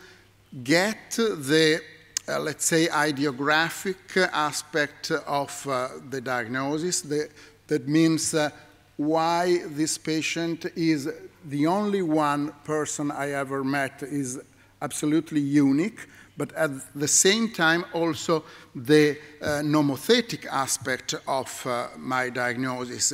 get the uh, let's say, ideographic aspect of uh, the diagnosis. The, that means uh, why this patient is the only one person I ever met is absolutely unique, but at the same time also the uh, nomothetic aspect of uh, my diagnosis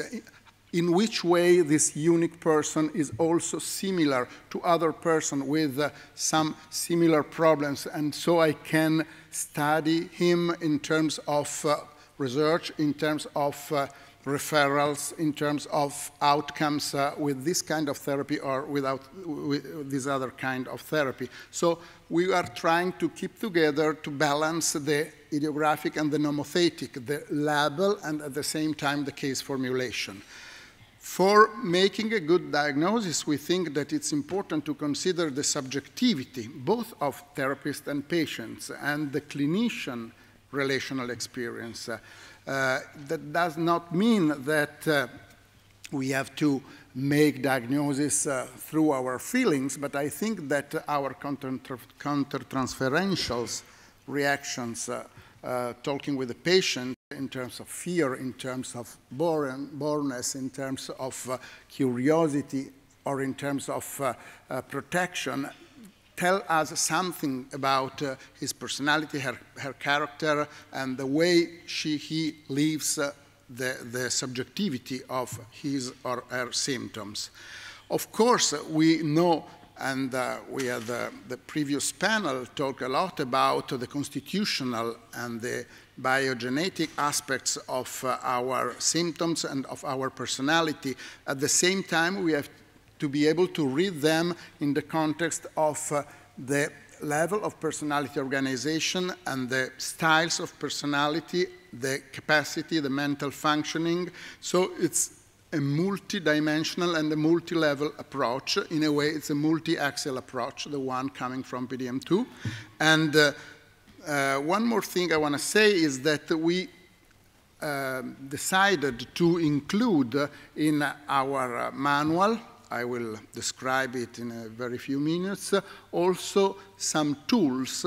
in which way this unique person is also similar to other person with uh, some similar problems and so I can study him in terms of uh, research, in terms of uh, referrals in terms of outcomes uh, with this kind of therapy or without with this other kind of therapy. So we are trying to keep together to balance the idiographic and the nomothetic, the label and at the same time the case formulation. For making a good diagnosis, we think that it's important to consider the subjectivity, both of therapists and patients, and the clinician relational experience. Uh, that does not mean that uh, we have to make diagnosis uh, through our feelings, but I think that our countertransferential reactions, uh, uh, talking with the patient in terms of fear, in terms of born, bornness, in terms of uh, curiosity, or in terms of protection, tell us something about uh, his personality, her, her character, and the way she, he lives uh, the, the subjectivity of his or her symptoms. Of course, we know, and uh, we had the, the previous panel talk a lot about the constitutional and the biogenetic aspects of uh, our symptoms and of our personality. At the same time, we have to be able to read them in the context of uh, the level of personality organization and the styles of personality, the capacity, the mental functioning. So it's a multi-dimensional and a multi-level approach. In a way, it's a multi-axial approach, the one coming from PDM2. And uh, uh, one more thing I want to say is that we uh, decided to include in our manual I will describe it in a very few minutes. Also, some tools,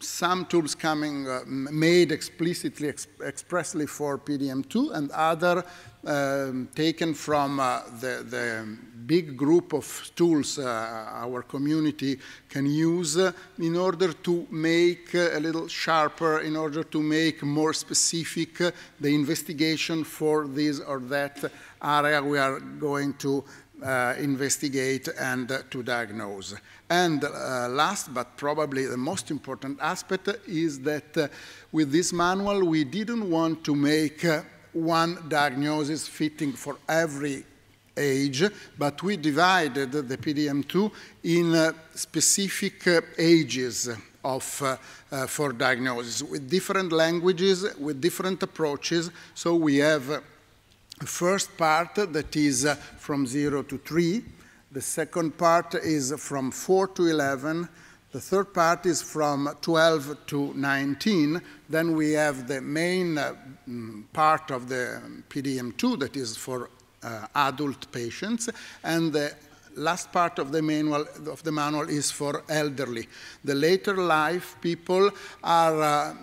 some tools coming uh, made explicitly, ex expressly for PDM2, and other um, taken from uh, the, the, big group of tools uh, our community can use in order to make a little sharper, in order to make more specific the investigation for this or that area we are going to uh, investigate and uh, to diagnose. And uh, last but probably the most important aspect is that uh, with this manual we didn't want to make uh, one diagnosis fitting for every age, but we divided the PDM2 in uh, specific ages of, for diagnosis with different languages, with different approaches. So we have first part that is uh, from 0 to 3. The second part is from 4 to 11. The third part is from 12 to 19. Then we have the main uh, mm, part of the PDM2 that is for uh, adult patients, and the last part of the manual of the manual is for elderly. The later life people are uh,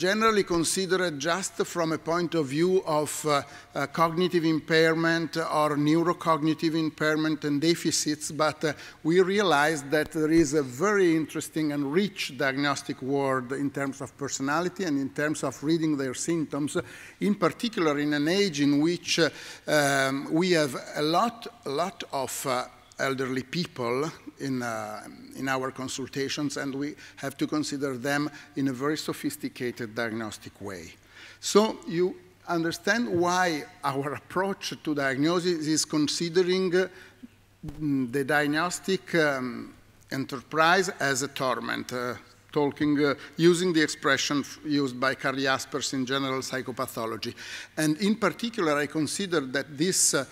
generally considered just from a point of view of uh, uh, cognitive impairment or neurocognitive impairment and deficits, but uh, we realize that there is a very interesting and rich diagnostic world in terms of personality and in terms of reading their symptoms, in particular in an age in which um, we have a lot, a lot of uh, elderly people in, uh, in our consultations, and we have to consider them in a very sophisticated diagnostic way. So you understand why our approach to diagnosis is considering uh, the diagnostic um, enterprise as a torment, uh, talking, uh, using the expression used by Karl Jaspers in general psychopathology. And in particular, I consider that this uh,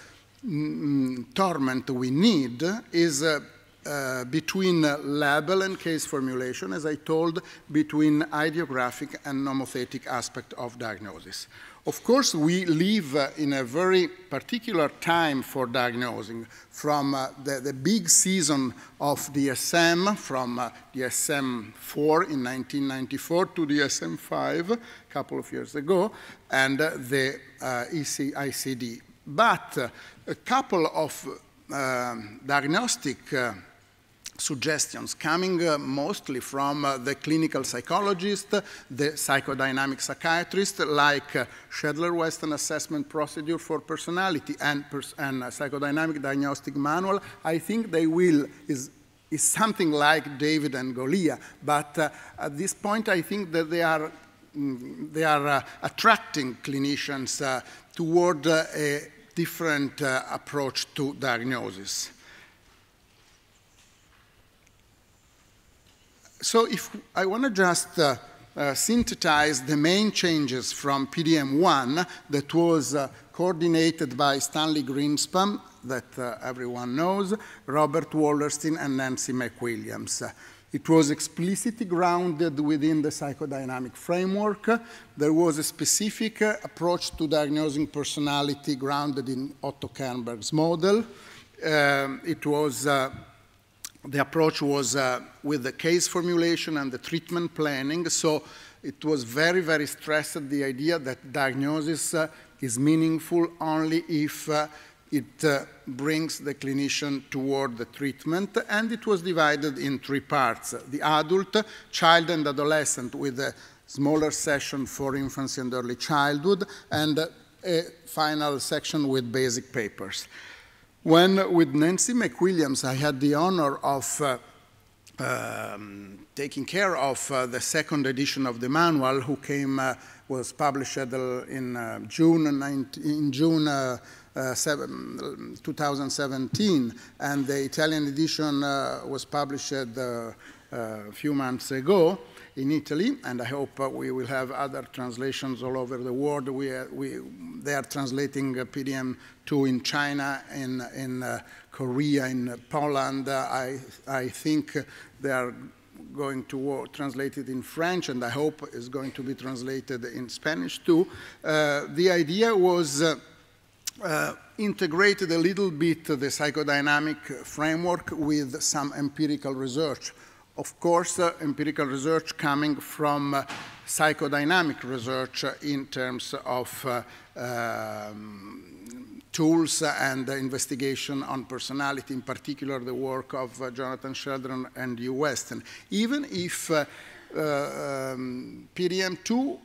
torment we need is uh, uh, between label and case formulation, as I told, between ideographic and nomothetic aspect of diagnosis. Of course, we live uh, in a very particular time for diagnosing, from uh, the, the, big season of the DSM, from uh, DSM-4 in 1994 to the DSM-5 a couple of years ago, and uh, the uh, EC ICD. But uh, a couple of um, diagnostic suggestions coming uh, mostly from uh, the clinical psychologist, the psychodynamic psychiatrist, like uh, Shedler-Weston assessment procedure for personality and, pers and psychodynamic diagnostic manual. I think they will, is, is something like David and Goliath, but uh, at this point I think that they are mm, they are uh, attracting clinicians uh, toward uh, a different uh, approach to diagnosis. So if I want to just uh, uh, synthesize the main changes from PDM1 that was uh, coordinated by Stanley Greenspan, that uh, everyone knows, Robert Wallerstein, and Nancy McWilliams. It was explicitly grounded within the psychodynamic framework. There was a specific approach to diagnosing personality grounded in Otto Kernberg's model. Um, it was uh, the approach was uh, with the case formulation and the treatment planning. So it was very, very stressed the idea that diagnosis uh, is meaningful only if uh, it uh, brings the clinician toward the treatment. And it was divided in three parts the adult, child, and adolescent, with a smaller session for infancy and early childhood, and a final section with basic papers. When with Nancy McWilliams, I had the honor of uh, um, taking care of uh, the second edition of the manual, who came uh, was published in uh, June 19, in June. Uh, uh, seven, 2017, and the Italian edition was published a few months ago in Italy, and I hope uh, we will have other translations all over the world. We, uh, we, they are translating uh, PDM2 in China, in, in uh, Korea, in Poland. Uh, I, I think they are going to translate it in French, and I hope is going to be translated in Spanish too. Uh, the idea was uh, integrated a little bit the psychodynamic framework with some empirical research of course, uh, empirical research coming from uh, psychodynamic research in terms of uh, um, tools and investigation on personality, in particular the work of uh, Jonathan Sheldon and Hugh Weston. Even if uh, um, PDM2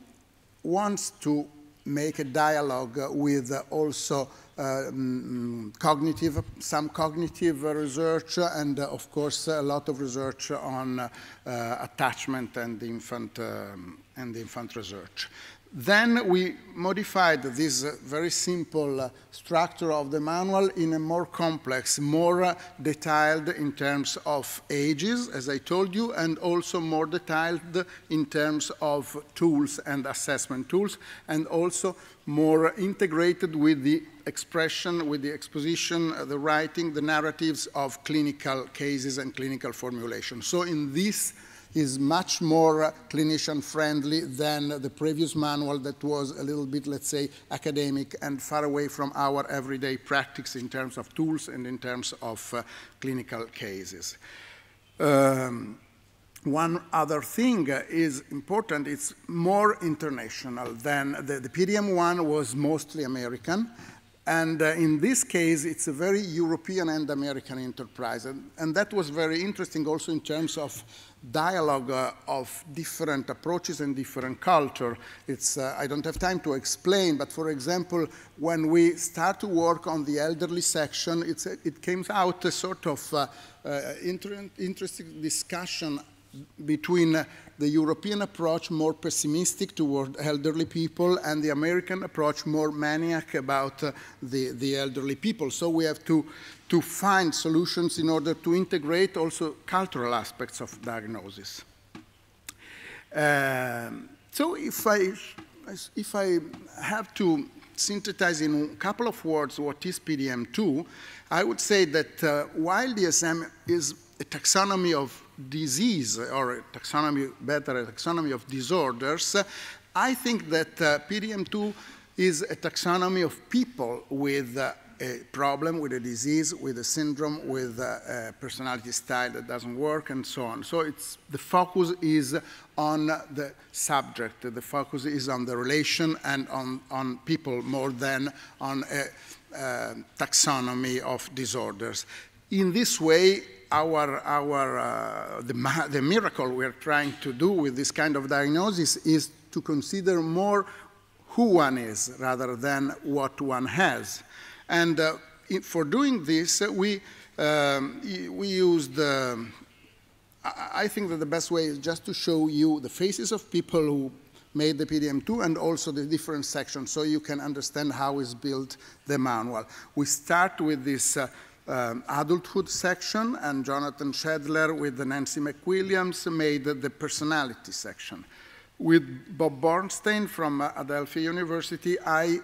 wants to make a dialogue with also um, cognitive, some cognitive research, and uh, of course a lot of research on uh, attachment and infant um, and infant research. Then we modified this very simple uh, structure of the manual in a more complex, more uh, detailed in terms of ages, as I told you, and also more detailed in terms of tools and assessment tools, and also more integrated with the expression, with the exposition, uh, the writing, the narratives of clinical cases and clinical formulation. So in this is much more clinician friendly than the previous manual that was a little bit, let's say, academic and far away from our everyday practice in terms of tools and in terms of uh, clinical cases. Um, one other thing is important, it's more international than the, the PDM1 was mostly American. And uh, in this case, it's a very European and American enterprise. And, and that was very interesting also in terms of dialogue uh, of different approaches and different culture. It's, uh, I don't have time to explain, but for example, when we start to work on the elderly section, it came out a sort of uh, uh inter interesting discussion between the European approach more pessimistic toward elderly people and the American approach more maniac about uh, the, the elderly people. So we have to, to find solutions in order to integrate also cultural aspects of diagnosis. Um, so if I, if I have to synthesize in a couple of words what is PDM2, I would say that uh, while DSM is a taxonomy of disease or a taxonomy, better a taxonomy of disorders, I think that uh, PDM2 is a taxonomy of people with uh, a problem, with a disease, with a syndrome, with a, a, personality style that doesn't work, and so on. So it's, the focus is on the subject. The focus is on the relation and on, on people more than on a, a taxonomy of disorders. In this way, our, our, uh, the, the miracle we're trying to do with this kind of diagnosis is to consider more who one is rather than what one has. And uh, for doing this, uh, we, um, we used, um, I think that the best way is just to show you the faces of people who made the PDM2 and also the different sections so you can understand how is built the manual. We start with this uh, um, adulthood section and Jonathan Shedler with Nancy McWilliams made the personality section. With Bob Bornstein from uh, Adelphi University, I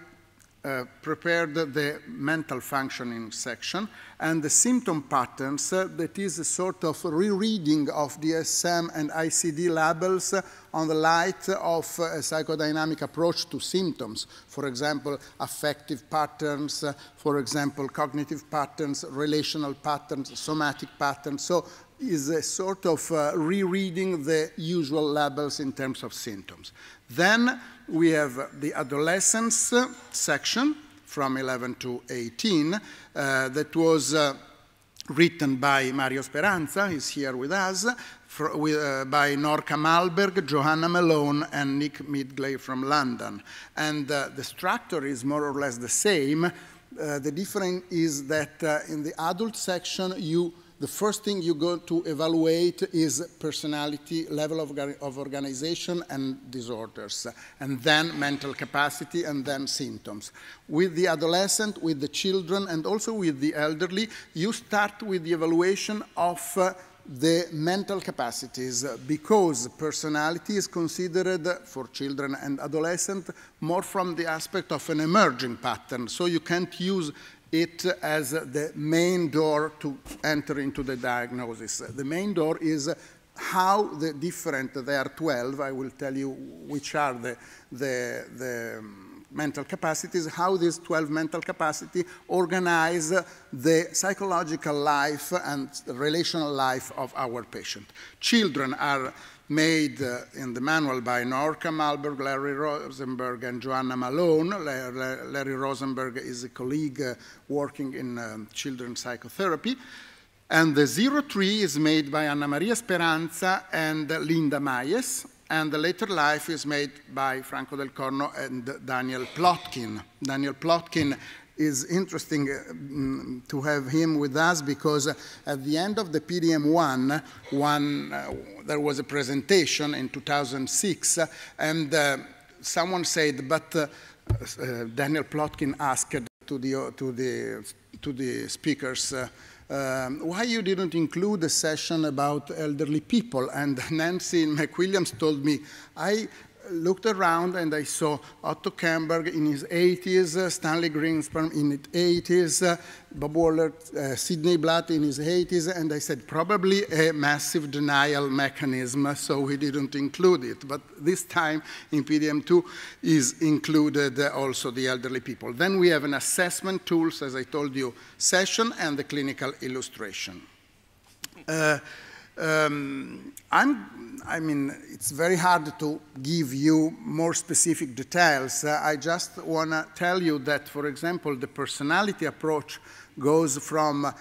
uh, prepared the mental functioning section and the symptom patterns uh, that is a sort of rereading of DSM and ICD labels uh, on the light of a psychodynamic approach to symptoms. For example, affective patterns, uh, for example, cognitive patterns, relational patterns, somatic patterns. So is a sort of uh, rereading the usual labels in terms of symptoms. Then we have the adolescence section from 11 to 18 uh, that was uh, written by Mario Speranza, he's here with us, for, with, uh, by Norca Malberg, Johanna Malone, and Nick Midgley from London. And uh, the structure is more or less the same. Uh, the difference is that uh, in the adult section, you the first thing you go to evaluate is personality, level of, of organization and disorders, and then mental capacity, and then symptoms. With the adolescent, with the children, and also with the elderly, you start with the evaluation of uh, the mental capacities because personality is considered for children and adolescents more from the aspect of an emerging pattern. So you can't use it as the main door to enter into the diagnosis. The main door is how the different, there are 12, I will tell you which are the, the, the mental capacities, how these 12 mental capacity organize the psychological life and relational life of our patient. Children are made uh, in the manual by Norca Malberg, Larry Rosenberg, and Joanna Malone. Larry Rosenberg is a colleague uh, working in um, children's psychotherapy. And the Zero Tree is made by Anna Maria Speranza and Linda Mayes, and the later life is made by Franco del Corno and Daniel Plotkin. Daniel Plotkin is interesting uh, to have him with us because uh, at the end of the PDM1, one, uh, there was a presentation in 2006, uh, and someone said, but Daniel Plotkin asked to the, to the, to the speakers, um, why you didn't include a session about elderly people? And Nancy McWilliams told me, I looked around and I saw Otto Kernberg in his 80s, uh, Stanley Greenspan in his 80s, uh, Bob Waller, uh, Sidney Blatt in his 80s, and I said probably a massive denial mechanism, so we didn't include it. But this time in PDM2 is included also the elderly people. Then we have an assessment tools, as I told you, session and the clinical illustration. Uh, um, i mean, it's very hard to give you more specific details. Uh, I just want to tell you that, for example, the personality approach goes from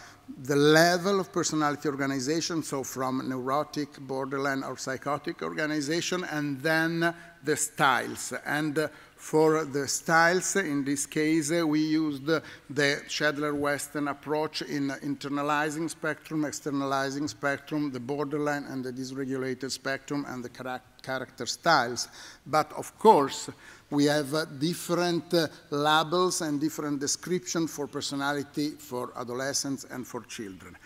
the level of personality organization, so from neurotic, borderline, or psychotic organization, and then the styles. And uh, for the styles, in this case, we used the Shedler-Weston approach in internalizing spectrum, externalizing spectrum, the borderline and the dysregulated spectrum, and the character styles. But of course, we have uh, different uh, labels and different description for personality for adolescents and for children.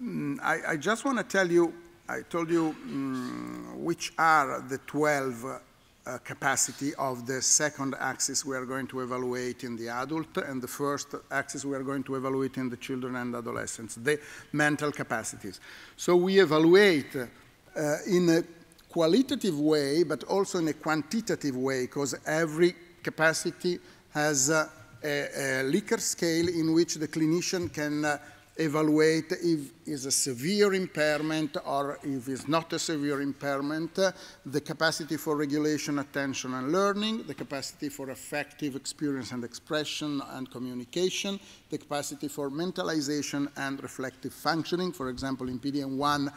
Mm, I, I, just want to tell you, I told you mm, which are the 12 uh, capacity of the second axis we are going to evaluate in the adult and the first axis we are going to evaluate in the children and adolescents, the mental capacities. So we evaluate uh, in a qualitative way, but also in a quantitative way, because every capacity has uh, a, a Likert scale in which the clinician can uh, evaluate if it's a severe impairment or if it's not a severe impairment, uh, the capacity for regulation, attention, and learning, the capacity for affective experience and expression and communication, the capacity for mentalization and reflective functioning. For example, in PDM1,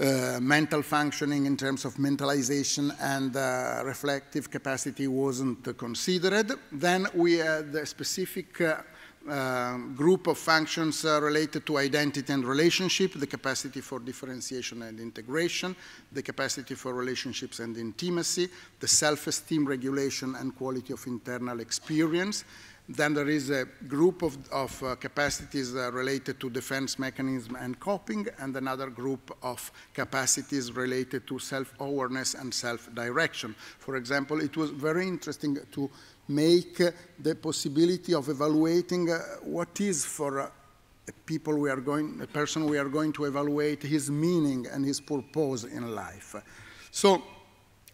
uh, mental functioning in terms of mentalization and uh, reflective capacity wasn't considered. Then we had a specific uh, group of functions uh, related to identity and relationship, the capacity for differentiation and integration, the capacity for relationships and intimacy, the self-esteem regulation and quality of internal experience. Then there is a group of, of uh, capacities uh, related to defense mechanism and coping, and another group of capacities related to self-awareness and self-direction. For example, it was very interesting to make the possibility of evaluating uh, what is for uh, a people we are going, a person we are going to evaluate his meaning and his purpose in life. So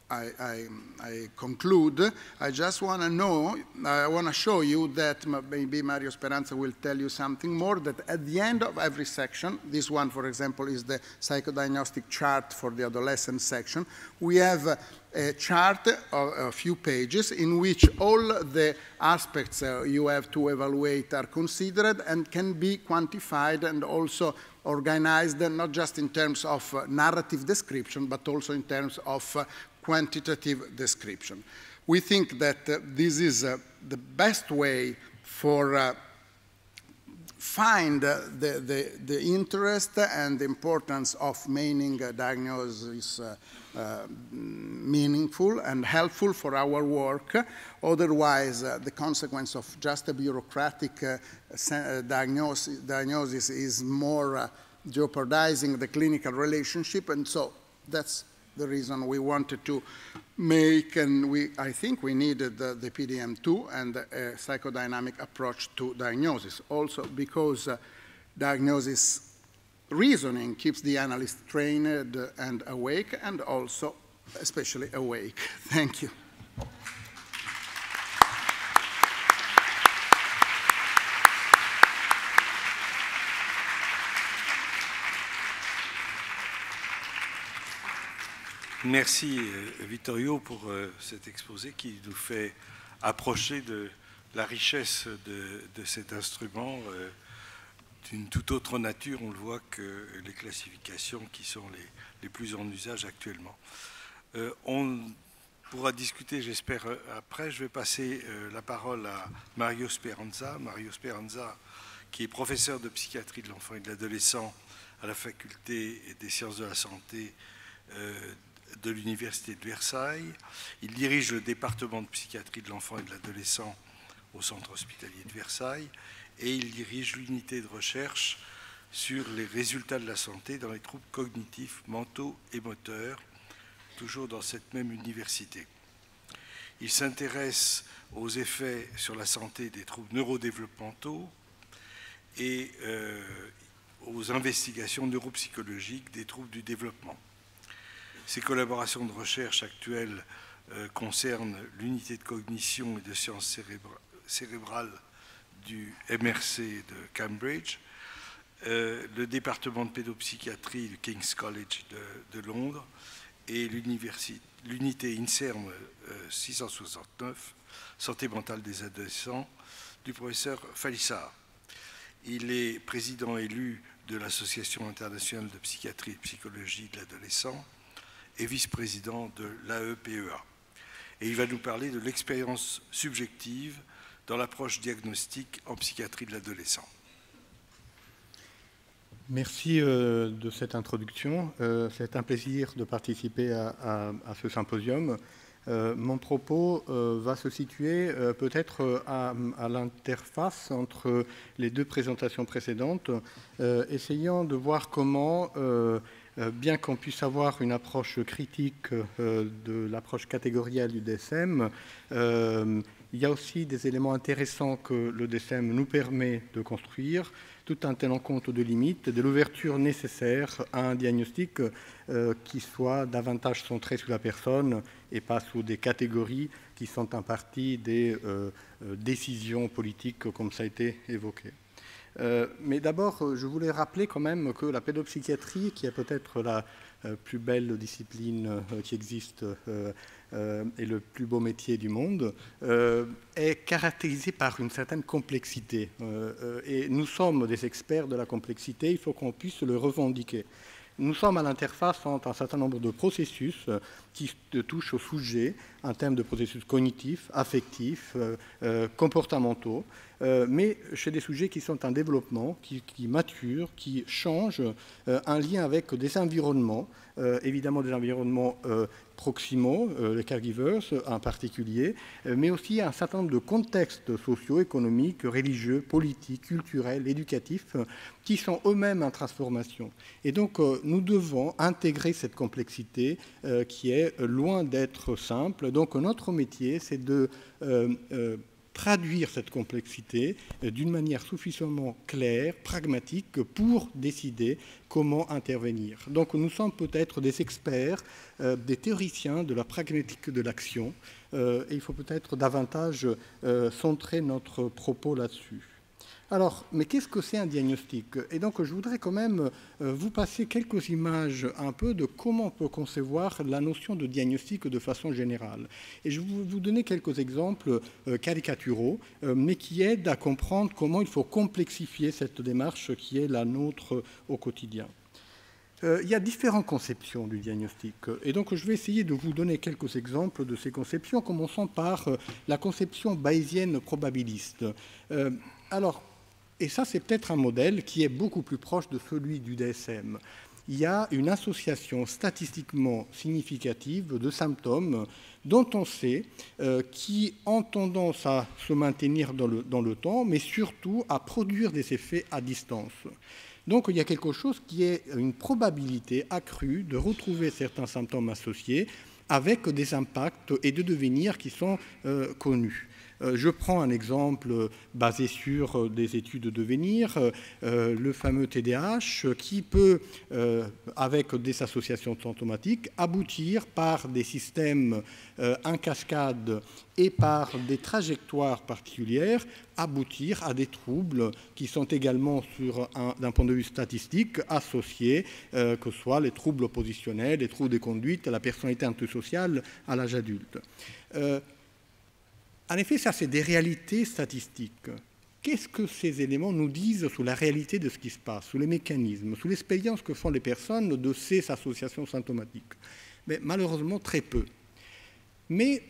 I, I, I, conclude, I just want to know, I want to show you that maybe Mario Speranza will tell you something more, that at the end of every section, this one, for example, is the psychodiagnostic chart for the adolescent section, we have a chart of a few pages in which all the aspects uh, you have to evaluate are considered and can be quantified and also organized not just in terms of uh, narrative description but also in terms of uh, quantitative description. We think that uh, this is uh, the best way for uh, find the, the, the, interest and the importance of meaning diagnosis uh, meaningful and helpful for our work. Otherwise, uh, the consequence of just a bureaucratic uh, uh diagnosis, diagnosis, is more uh, jeopardizing the clinical relationship. And so that's the reason we wanted to make, and we, I think we needed the, the PDM2 and a uh, psychodynamic approach to diagnosis. Also because uh, diagnosis reasoning keeps the analyst trained and awake and also especially awake. Thank you. Merci euh, Vittorio pour euh, cet exposé qui nous fait approcher de la richesse de, cet instrument. Euh, d'une toute autre nature, on le voit, que les classifications qui sont les, plus en usage actuellement. On pourra discuter, j'espère, après. Je vais passer la parole à Mario Speranza. Mario Speranza, qui est professeur de psychiatrie de l'enfant et de l'adolescent à la faculté des sciences de la santé de l'Université de Versailles. Il dirige le département de psychiatrie de l'enfant et de l'adolescent au centre hospitalier de Versailles et il dirige l'unité de recherche sur les résultats de la santé dans les troubles cognitifs, mentaux et moteurs, toujours dans cette même université. Il s'intéresse aux effets sur la santé des troubles neurodéveloppementaux et euh, aux investigations neuropsychologiques des troubles du développement. Ses collaborations de recherche actuelles euh, concernent l'unité de cognition et de sciences cérébrales du MRC de Cambridge, euh, le département de pédopsychiatrie du King's College de, Londres et l'unité INSERM 669, euh, santé mentale des adolescents, du professeur Falissard. Il est président élu de l'Association internationale de psychiatrie et de psychologie de l'adolescent et vice-président de l'AEPEA. Et il va nous parler de l'expérience subjective dans l'approche diagnostique en psychiatrie de l'adolescent. Merci euh, de cette introduction. Euh, c'est un plaisir de participer à, ce symposium. Euh, mon propos va se situer peut-être à, à l'interface entre les deux présentations précédentes, essayant de voir comment, bien qu'on puisse avoir une approche critique de l'approche catégorielle du DSM, il y a aussi des éléments intéressants que le DSM nous permet de construire, tout en tenant compte de limites, de l'ouverture nécessaire à un diagnostic euh, qui soit davantage centré sur la personne et pas sous des catégories qui sont en partie des euh, euh, décisions politiques, comme ça a été évoqué. Mais d'abord, je voulais rappeler quand même que la pédopsychiatrie, qui est peut-être la plus belle discipline qui existe euh, et le plus beau métier du monde, euh, est caractérisé par une certaine complexité. Euh, et nous sommes des experts de la complexité, il faut qu'on puisse le revendiquer. nous sommes à l'interface entre un certain nombre de processus qui touchent au sujet en termes de processus cognitifs, affectifs, comportementaux, mais chez des sujets qui sont en développement, qui, qui maturent, qui changent, un lien avec des environnements, évidemment des environnements proximaux, euh, les caregivers en particulier, euh, mais aussi un certain nombre de contextes socio-économiques, religieux, politiques, culturels, éducatifs, qui sont eux-mêmes en transformation. Et donc, euh, nous devons intégrer cette complexité qui est loin d'être simple. Donc, notre métier, c'est de traduire cette complexité euh, d'une manière suffisamment claire, pragmatique, pour décider comment intervenir. Donc nous sommes peut-être des experts, euh, des théoriciens de la pragmatique de l'action, euh, et il faut peut-être davantage centrer notre propos là-dessus. Alors, mais qu'est-ce que c'est un diagnostic? Et donc, je voudrais quand même euh, vous passer quelques images un peu de comment on peut concevoir la notion de diagnostic de façon générale. Et je vais vous donner quelques exemples euh, caricaturaux, euh, mais qui aident à comprendre comment il faut complexifier cette démarche qui est la nôtre au quotidien. il y a différentes conceptions du diagnostic. Et donc, je vais essayer de vous donner quelques exemples de ces conceptions, commençant par la conception bayésienne probabiliste. alors, et ça, c'est peut-être un modèle qui est beaucoup plus proche de celui du DSM. Il y a une association statistiquement significative de symptômes dont on sait euh, qui ont tendance à se maintenir dans le, temps, mais surtout à produire des effets à distance. Donc il y a quelque chose qui est une probabilité accrue de retrouver certains symptômes associés avec des impacts et de devenirs qui sont euh, connus. Euh, je prends un exemple euh, basé sur euh, des études de devenir, le fameux TDAH, qui peut, avec des associations symptomatiques, aboutir par des systèmes en cascade et par des trajectoires particulières, aboutir à des troubles qui sont également, d'un point de vue statistique, associés, que ce soit les troubles oppositionnels, les troubles de conduite, la personnalité antisociale à l'âge adulte. En effet, ça, c'est des réalités statistiques. Qu'est-ce que ces éléments nous disent sur la réalité de ce qui se passe, sur les mécanismes, sur l'expérience que font les personnes de ces associations symptomatiques? Mais malheureusement, très peu. Mais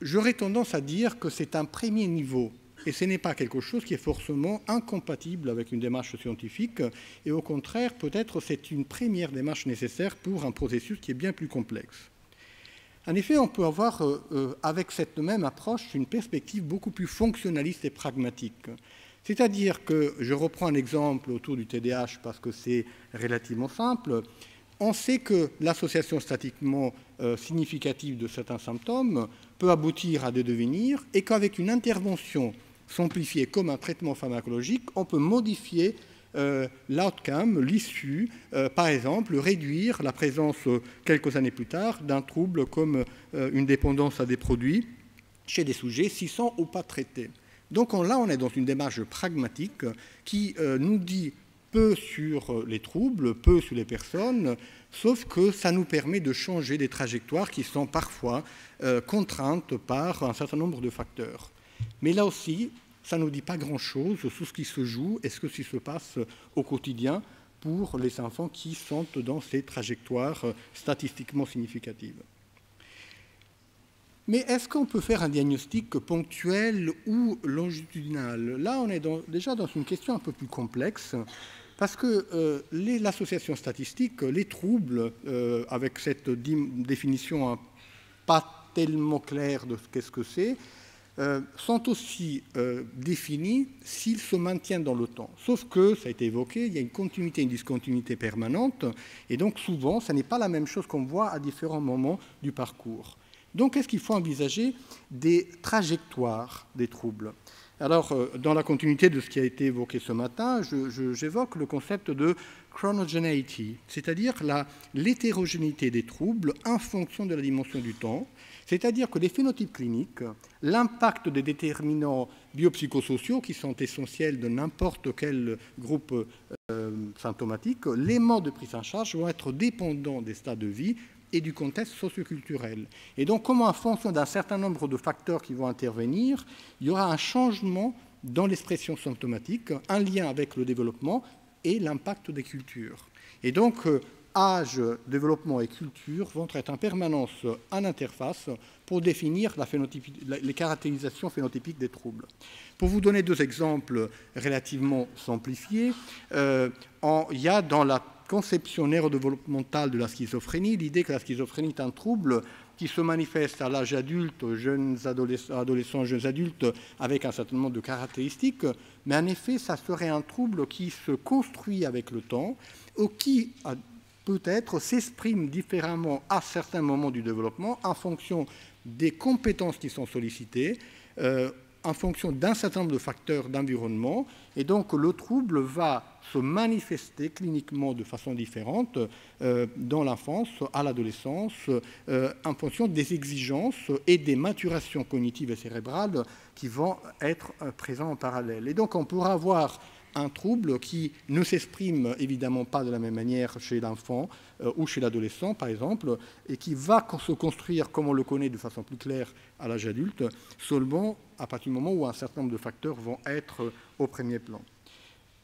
j'aurais tendance à dire que c'est un premier niveau et ce n'est pas quelque chose qui est forcément incompatible avec une démarche scientifique, et au contraire, peut-être c'est une première démarche nécessaire pour un processus qui est bien plus complexe. En effet, on peut avoir, euh, euh, avec cette même approche, une perspective beaucoup plus fonctionnaliste et pragmatique. C'est-à-dire que, je reprends un exemple autour du TDAH parce que c'est relativement simple, on sait que l'association statiquement euh, significative de certains symptômes peut aboutir à des devenirs et qu'avec une intervention simplifiée comme un traitement pharmacologique, on peut modifier l'outcome, l'issue, euh, par exemple, réduire la présence euh, quelques années plus tard d'un trouble comme une dépendance à des produits chez des sujets s'ils sont ou pas traités. Donc là, on est dans une démarche pragmatique qui nous dit peu sur les troubles, peu sur les personnes, sauf que ça nous permet de changer des trajectoires qui sont parfois contraintes par un certain nombre de facteurs. Mais là aussi, ça ne nous dit pas grand-chose sur ce qui se joue et ce qui se passe au quotidien pour les enfants qui sont dans ces trajectoires statistiquement significatives. Mais est-ce qu'on peut faire un diagnostic ponctuel ou longitudinal? Là, on est déjà dans une question un peu plus complexe, parce que euh, l'association statistique, les troubles, euh, avec cette définition pas tellement claire de ce que c'est, euh, sont aussi euh, définis s'ils se maintiennent dans le temps. Sauf que, ça a été évoqué, il y a une continuité une discontinuité permanente, et donc souvent, ce n'est pas la même chose qu'on voit à différents moments du parcours. Donc, est-ce qu'il faut envisager des trajectoires des troubles? Alors, euh, dans la continuité de ce qui a été évoqué ce matin, j'évoque le concept de chronogeneity, c'est-à-dire l'hétérogénéité des troubles en fonction de la dimension du temps, c'est-à-dire que les phénotypes cliniques, l'impact des déterminants biopsychosociaux qui sont essentiels de n'importe quel groupe euh, symptomatique, modes de prise en charge vont être dépendants des stades de vie et du contexte socioculturel. Et donc, comment, en fonction d'un certain nombre de facteurs qui vont intervenir, il y aura un changement dans l'expression symptomatique, un lien avec le développement et l'impact des cultures. Et donc, euh, âge, développement et culture vont être en permanence en interface pour définir les caractérisations phénotypiques des troubles. Pour vous donner deux exemples relativement simplifiés, euh, il y a dans la conception neurodéveloppementale de la schizophrénie l'idée que la schizophrénie est un trouble qui se manifeste à l'âge adulte, jeunes adolescents, jeunes adultes, avec un certain nombre de caractéristiques, mais en effet, ça serait un trouble qui se construit avec le temps, ou qui peut-être s'exprime différemment à certains moments du développement en fonction des compétences qui sont sollicitées, euh, en fonction d'un certain nombre de facteurs d'environnement. Et donc le trouble va se manifester cliniquement de façon différente euh, dans l'enfance, à l'adolescence, euh, en fonction des exigences et des maturations cognitives et cérébrales qui vont être présents en parallèle. Et donc on pourra avoir un trouble qui ne s'exprime évidemment pas de la même manière chez l'enfant euh, ou chez l'adolescent, par exemple, et qui va se construire, comme on le connaît de façon plus claire à l'âge adulte, seulement à partir du moment où un certain nombre de facteurs vont être euh, au premier plan.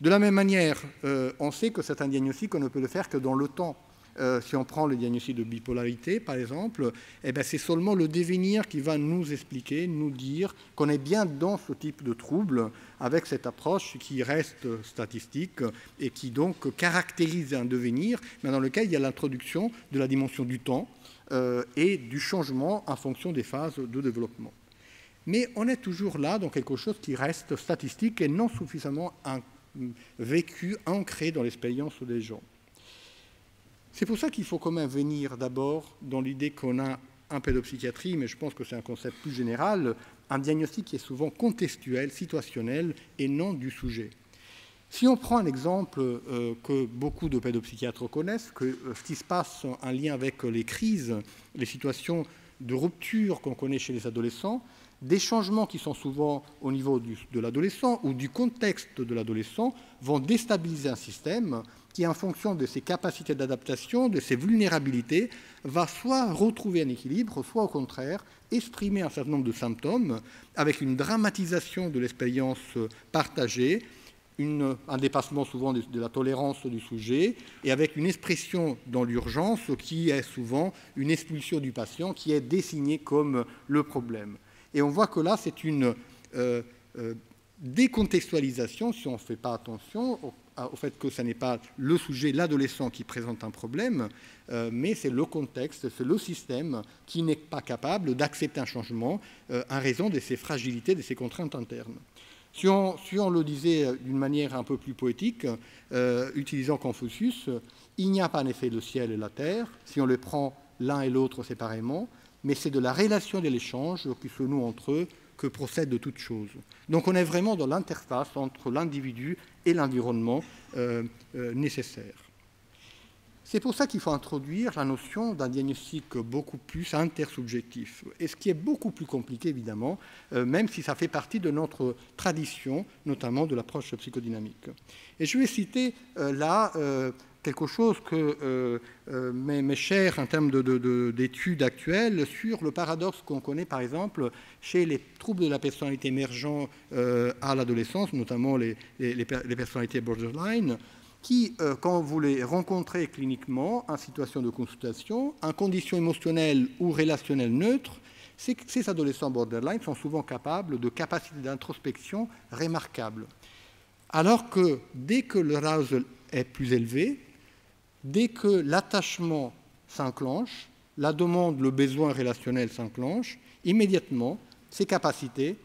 De la même manière, euh, on sait que c'est un diagnostic, on ne peut le faire que dans le temps. Euh, si on prend le diagnostic de bipolarité, par exemple, eh ben, c'est seulement le devenir qui va nous expliquer, nous dire qu'on est bien dans ce type de trouble avec cette approche qui reste statistique et qui donc caractérise un devenir, mais dans lequel il y a l'introduction de la dimension du temps euh, et du changement en fonction des phases de développement. Mais on est toujours là dans quelque chose qui reste statistique et non suffisamment vécu, ancré dans l'expérience des gens. C'est pour ça qu'il faut quand même venir d'abord dans l'idée qu'on a en pédopsychiatrie, mais je pense que c'est un concept plus général, un diagnostic qui est souvent contextuel, situationnel et non du sujet. Si on prend un exemple euh, que beaucoup de pédopsychiatres connaissent, que euh, ce qui se passe en lien avec les crises, les situations de rupture qu'on connaît chez les adolescents, des changements qui sont souvent au niveau de l'adolescent ou du contexte de l'adolescent vont déstabiliser un système qui, en fonction de ses capacités d'adaptation, de ses vulnérabilités, va soit retrouver un équilibre, soit au contraire exprimer un certain nombre de symptômes avec une dramatisation de l'expérience partagée, un dépassement souvent de, la tolérance du sujet, et avec une expression dans l'urgence qui est souvent une expulsion du patient qui est dessinée comme le problème. Et on voit que là, c'est une euh, euh, décontextualisation, si on ne fait pas attention, au fait que ce n'est pas le sujet, l'adolescent qui présente un problème, euh, mais c'est le contexte, c'est le système qui n'est pas capable d'accepter un changement euh, en raison de ses fragilités, de ses contraintes internes. Si on, le disait d'une manière un peu plus poétique, euh, utilisant Confucius, il n'y a pas en effet le ciel et la terre, si on les prend l'un et l'autre séparément, mais c'est de la relation de l'échange qui se noue entre eux procède de toute chose. Donc on est vraiment dans l'interface entre l'individu et l'environnement euh, euh, nécessaire. C'est pour ça qu'il faut introduire la notion d'un diagnostic beaucoup plus intersubjectif, et ce qui est beaucoup plus compliqué évidemment, euh, même si ça fait partie de notre tradition, notamment de l'approche psychodynamique. Et je vais citer là quelque chose que euh, euh, m'est cher en termes d'études actuelles sur le paradoxe qu'on connaît par exemple chez les troubles de la personnalité émergents euh, à l'adolescence, notamment les, personnalités borderline, qui, quand vous les rencontrez cliniquement en situation de consultation, en conditions émotionnelles ou relationnelles neutres, ces adolescents borderline sont souvent capables de capacités d'introspection remarquables. Alors que dès que le arousal est plus élevé, dès que l'attachement s'enclenche, la demande, le besoin relationnel s'enclenche, immédiatement, ces capacités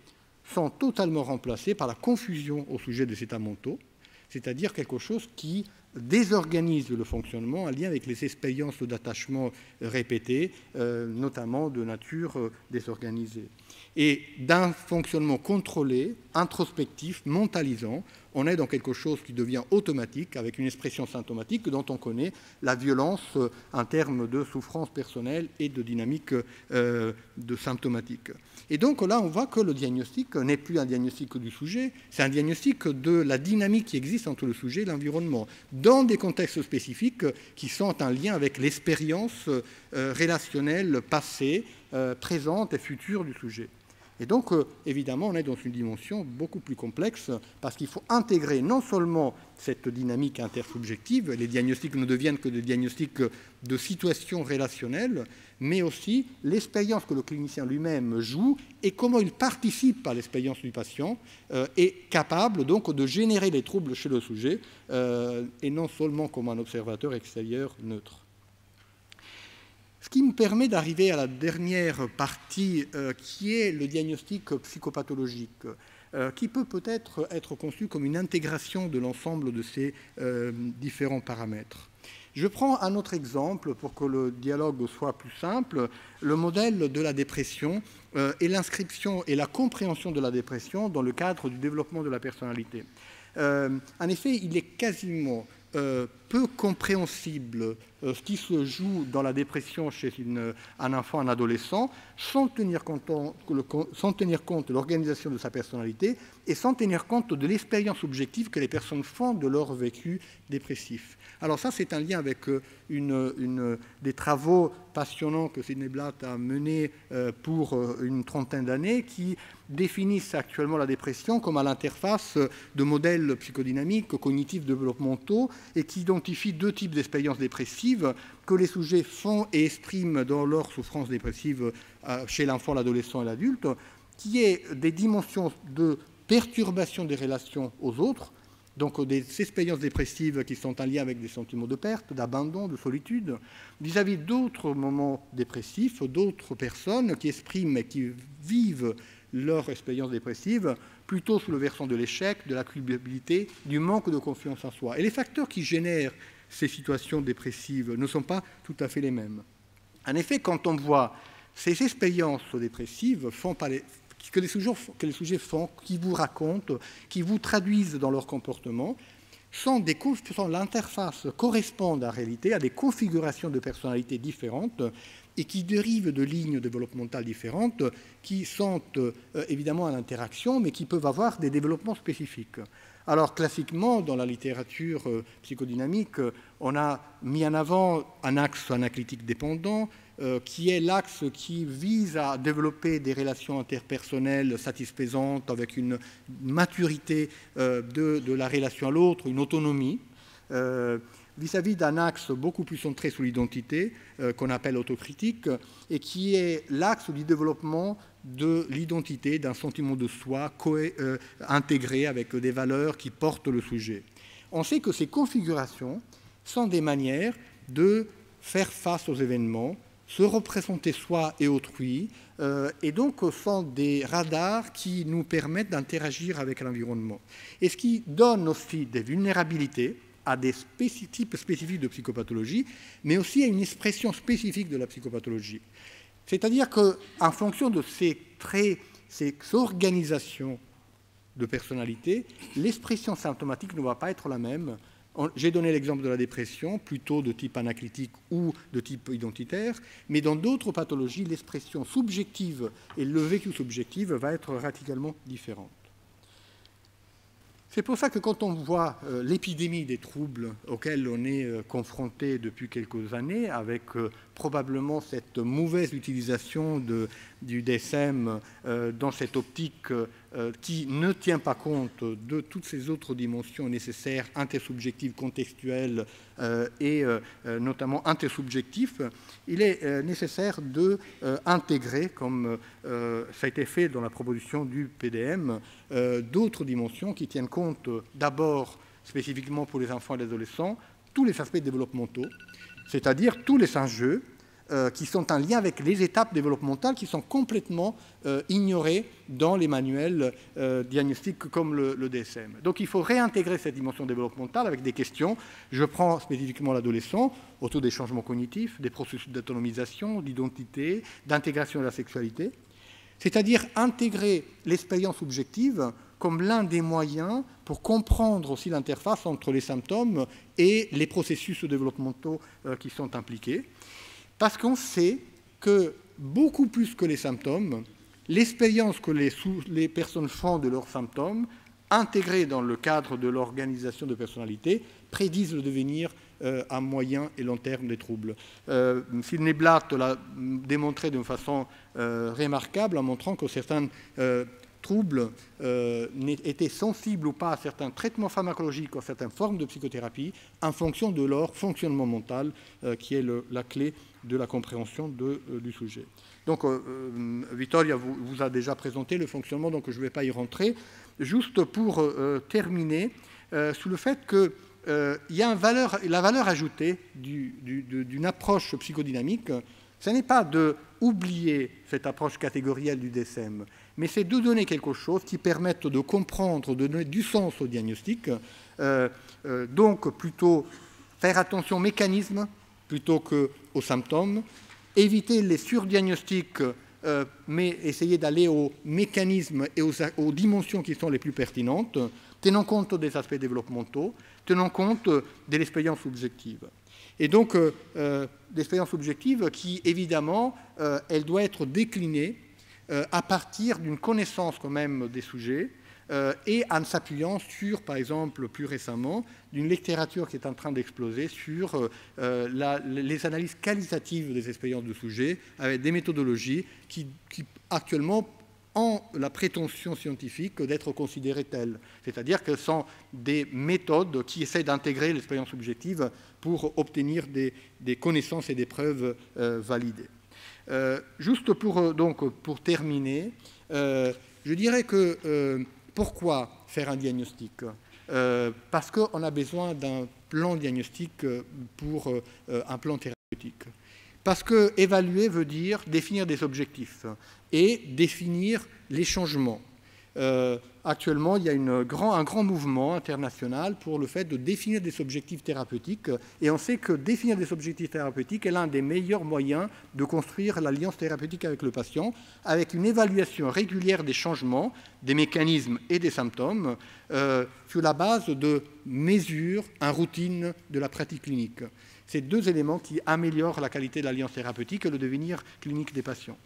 sont totalement remplacées par la confusion au sujet des états mentaux, c'est-à-dire quelque chose qui désorganise le fonctionnement en lien avec les expériences d'attachement répétées, euh, notamment de nature euh, désorganisée. Et d'un fonctionnement contrôlé, introspectif, mentalisant, on est dans quelque chose qui devient automatique, avec une expression symptomatique dont on connaît la violence euh, en termes de souffrance personnelle et de dynamique de symptomatique. Et donc là, on voit que le diagnostic n'est plus un diagnostic du sujet, c'est un diagnostic de la dynamique qui existe entre le sujet et l'environnement, dans des contextes spécifiques qui sont en lien avec l'expérience euh, relationnelle passée, présente et future du sujet. Et donc, euh, évidemment, on est dans une dimension beaucoup plus complexe parce qu'il faut intégrer non seulement cette dynamique intersubjective, les diagnostics ne deviennent que des diagnostics de situations relationnelles, mais aussi l'expérience que le clinicien lui-même joue et comment il participe à l'expérience du patient euh, est capable donc de générer les troubles chez le sujet euh, et non seulement comme un observateur extérieur neutre. Ce qui me permet d'arriver à la dernière partie, euh, qui est le diagnostic psychopathologique, euh, qui peut peut-être être conçu comme une intégration de l'ensemble de ces euh, différents paramètres. Je prends un autre exemple pour que le dialogue soit plus simple, le modèle de la dépression et l'inscription et la compréhension de la dépression dans le cadre du développement de la personnalité. en effet, il est quasiment euh, peu compréhensible euh, ce qui se joue dans la dépression chez un enfant, un adolescent, sans tenir compte, sans tenir compte de l'organisation de sa personnalité et sans tenir compte de l'expérience objective que les personnes font de leur vécu dépressif. Alors ça, c'est un lien avec euh, une, des travaux passionnants que Sidney Blatt a menés euh, pour euh, une trentaine d'années qui définissent actuellement la dépression comme à l'interface de modèles psychodynamiques, cognitifs, développementaux et qui identifient deux types d'expériences dépressives que les sujets font et expriment dans leur souffrance dépressive chez l'enfant, l'adolescent et l'adulte, qui est des dimensions de perturbation des relations aux autres, donc des expériences dépressives qui sont en lien avec des sentiments de perte, d'abandon, de solitude, vis-à-vis d'autres moments dépressifs, d'autres personnes qui expriment et qui vivent leur expérience dépressive plutôt sous le versant de l'échec, de la culpabilité, du manque de confiance en soi. Et les facteurs qui génèrent ces situations dépressives ne sont pas tout à fait les mêmes. En effet, quand on voit ces expériences dépressives font, que les, sujets, que les sujets font, qui vous racontent, qui vous traduisent dans leur comportement, sont des l'interface correspondent en réalité à des configurations de personnalités différentes et qui dérivent de lignes développementales différentes qui sont euh, évidemment en interaction mais qui peuvent avoir des développements spécifiques. Alors classiquement, dans la littérature euh, psychodynamique, on a mis en avant un axe analytique dépendant, qui est l'axe qui vise à développer des relations interpersonnelles satisfaisantes avec une maturité euh, de, la relation à l'autre, une autonomie, euh, vis-à-vis d'un axe beaucoup plus centré sur l'identité, qu'on appelle autocritique, et qui est l'axe du développement de l'identité, d'un sentiment de soi intégré avec des valeurs qui portent le sujet. On sait que ces configurations sont des manières de faire face aux événements, se représenter soi et autrui, euh, et donc sont des radars qui nous permettent d'interagir avec l'environnement. Et ce qui donne aussi des vulnérabilités à des types spécifiques de psychopathologie, mais aussi à une expression spécifique de la psychopathologie. C'est-à-dire qu'en fonction de ces traits, ces organisations de personnalité, l'expression symptomatique ne va pas être la même j'ai donné l'exemple de la dépression, plutôt de type anaclitique ou de type identitaire, mais dans d'autres pathologies, l'expression subjective et le vécu subjectif va être radicalement différente. C'est pour ça que quand on voit euh, l'épidémie des troubles auxquels on est euh, confronté depuis quelques années, avec euh, probablement cette mauvaise utilisation du DSM dans cette optique qui ne tient pas compte de toutes ces autres dimensions nécessaires, intersubjectives, contextuelles et notamment intersubjectives, il est nécessaire d'intégrer, comme ça a été fait dans la proposition du PDM, d'autres dimensions qui tiennent compte d'abord spécifiquement pour les enfants et les adolescents, tous les aspects développementaux, c'est-à-dire tous les enjeux euh, qui sont en lien avec les étapes développementales qui sont complètement euh, ignorées dans les manuels euh, diagnostiques comme le, le, DSM. Donc il faut réintégrer cette dimension développementale avec des questions. Je prends spécifiquement l'adolescent autour des changements cognitifs, des processus d'autonomisation, d'identité, d'intégration de la sexualité, c'est-à-dire intégrer l'expérience objective comme l'un des moyens pour comprendre aussi l'interface entre les symptômes et les processus développementaux qui sont impliqués. Parce qu'on sait que beaucoup plus que les symptômes, l'expérience que les, personnes font de leurs symptômes, intégrée dans le cadre de l'organisation de personnalité, prédisent le devenir à moyen et long terme des troubles. Sidney Blatt l'a démontré d'une façon remarquable en montrant que certains troubles étaient sensibles ou pas à certains traitements pharmacologiques ou à certaines formes de psychothérapie en fonction de leur fonctionnement mental, qui est la clé de la compréhension du sujet. Donc, Vittoria vous, a déjà présenté le fonctionnement, donc je ne vais pas y rentrer. Juste pour terminer, sous le fait qu'il y a la valeur ajoutée d'une approche psychodynamique, ce n'est pas d'oublier cette approche catégorielle du DSM, mais c'est de donner quelque chose qui permette de comprendre, de donner du sens au diagnostic. Euh, euh, donc, plutôt faire attention au mécanisme plutôt qu'aux symptômes, éviter les surdiagnostics, euh, mais essayer d'aller aux mécanismes et aux, aux, dimensions qui sont les plus pertinentes, tenant compte des aspects développementaux, tenant compte de l'expérience subjective. Et donc, l'expérience subjective qui, évidemment, elle doit être déclinée à partir d'une connaissance quand même des sujets euh, et en s'appuyant sur, par exemple, plus récemment, d'une littérature qui est en train d'exploser sur euh, les analyses qualitatives des expériences de sujets avec des méthodologies qui, actuellement ont la prétention scientifique d'être considérées telles. C'est-à-dire que sont des méthodes qui essaient d'intégrer l'expérience subjective pour obtenir des, connaissances et des preuves validées. Euh, juste pour, euh, donc, pour terminer, euh, je dirais que pourquoi faire un diagnostic? Parce qu'on a besoin d'un plan diagnostique pour un plan thérapeutique. Parce que évaluer veut dire définir des objectifs et définir les changements. Euh, actuellement, il y a un grand mouvement international pour le fait de définir des objectifs thérapeutiques. Et on sait que définir des objectifs thérapeutiques est l'un des meilleurs moyens de construire l'alliance thérapeutique avec le patient, avec une évaluation régulière des changements, des mécanismes et des symptômes, euh, sur la base de mesures en routine de la pratique clinique. C'est deux éléments qui améliorent la qualité de l'alliance thérapeutique et le devenir clinique des patients.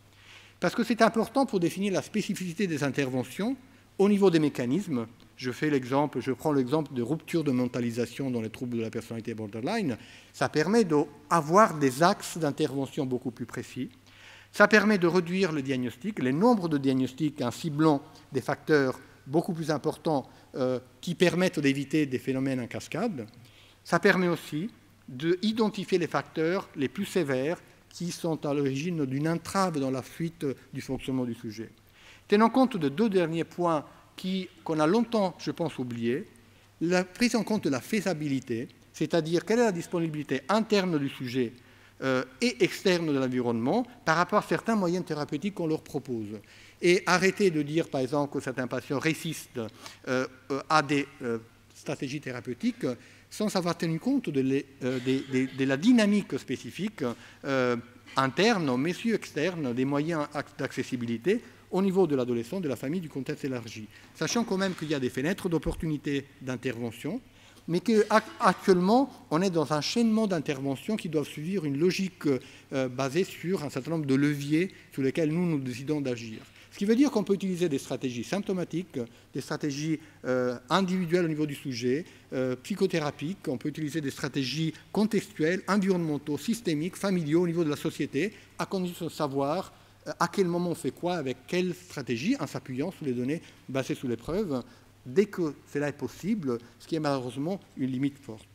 Parce que c'est important pour définir la spécificité des interventions au niveau des mécanismes. Je fais je prends l'exemple de rupture de mentalisation dans les troubles de la personnalité borderline. Ça permet d'avoir des axes d'intervention beaucoup plus précis. Ça permet de réduire le diagnostic, les nombres de diagnostics en ciblant des facteurs beaucoup plus importants euh, qui permettent d'éviter des phénomènes en cascade. Ça permet aussi d'identifier les facteurs les plus sévères qui sont à l'origine d'une entrave dans la fuite du fonctionnement du sujet. Tenant compte de deux derniers points qu'on a longtemps, je pense, oubliés, la prise en compte de la faisabilité, c'est-à-dire quelle est la disponibilité interne du sujet euh, et externe de l'environnement par rapport à certains moyens thérapeutiques qu'on leur propose. Et arrêter de dire, par exemple, que certains patients résistent euh, euh, à des stratégies thérapeutiques sans avoir tenu compte de, euh, la dynamique spécifique euh, interne, mais aussi externe, des moyens d'accessibilité au niveau de l'adolescent, de la famille, du contexte élargi. Sachant quand même qu'il y a des fenêtres d'opportunité d'intervention, mais qu'actuellement, on est dans un chaînement d'intervention qui doivent suivre une logique euh, basée sur un certain nombre de leviers sur lesquels nous, nous décidons d'agir. Ce qui veut dire qu'on peut utiliser des stratégies symptomatiques, des stratégies euh, individuelles au niveau du sujet, euh, psychothérapiques, on peut utiliser des stratégies contextuelles, environnementaux, systémiques, familiaux au niveau de la société, à condition de savoir euh, à quel moment on fait quoi, avec quelle stratégie, en s'appuyant sur les données basées sur les preuves, dès que cela est possible, ce qui est malheureusement une limite forte.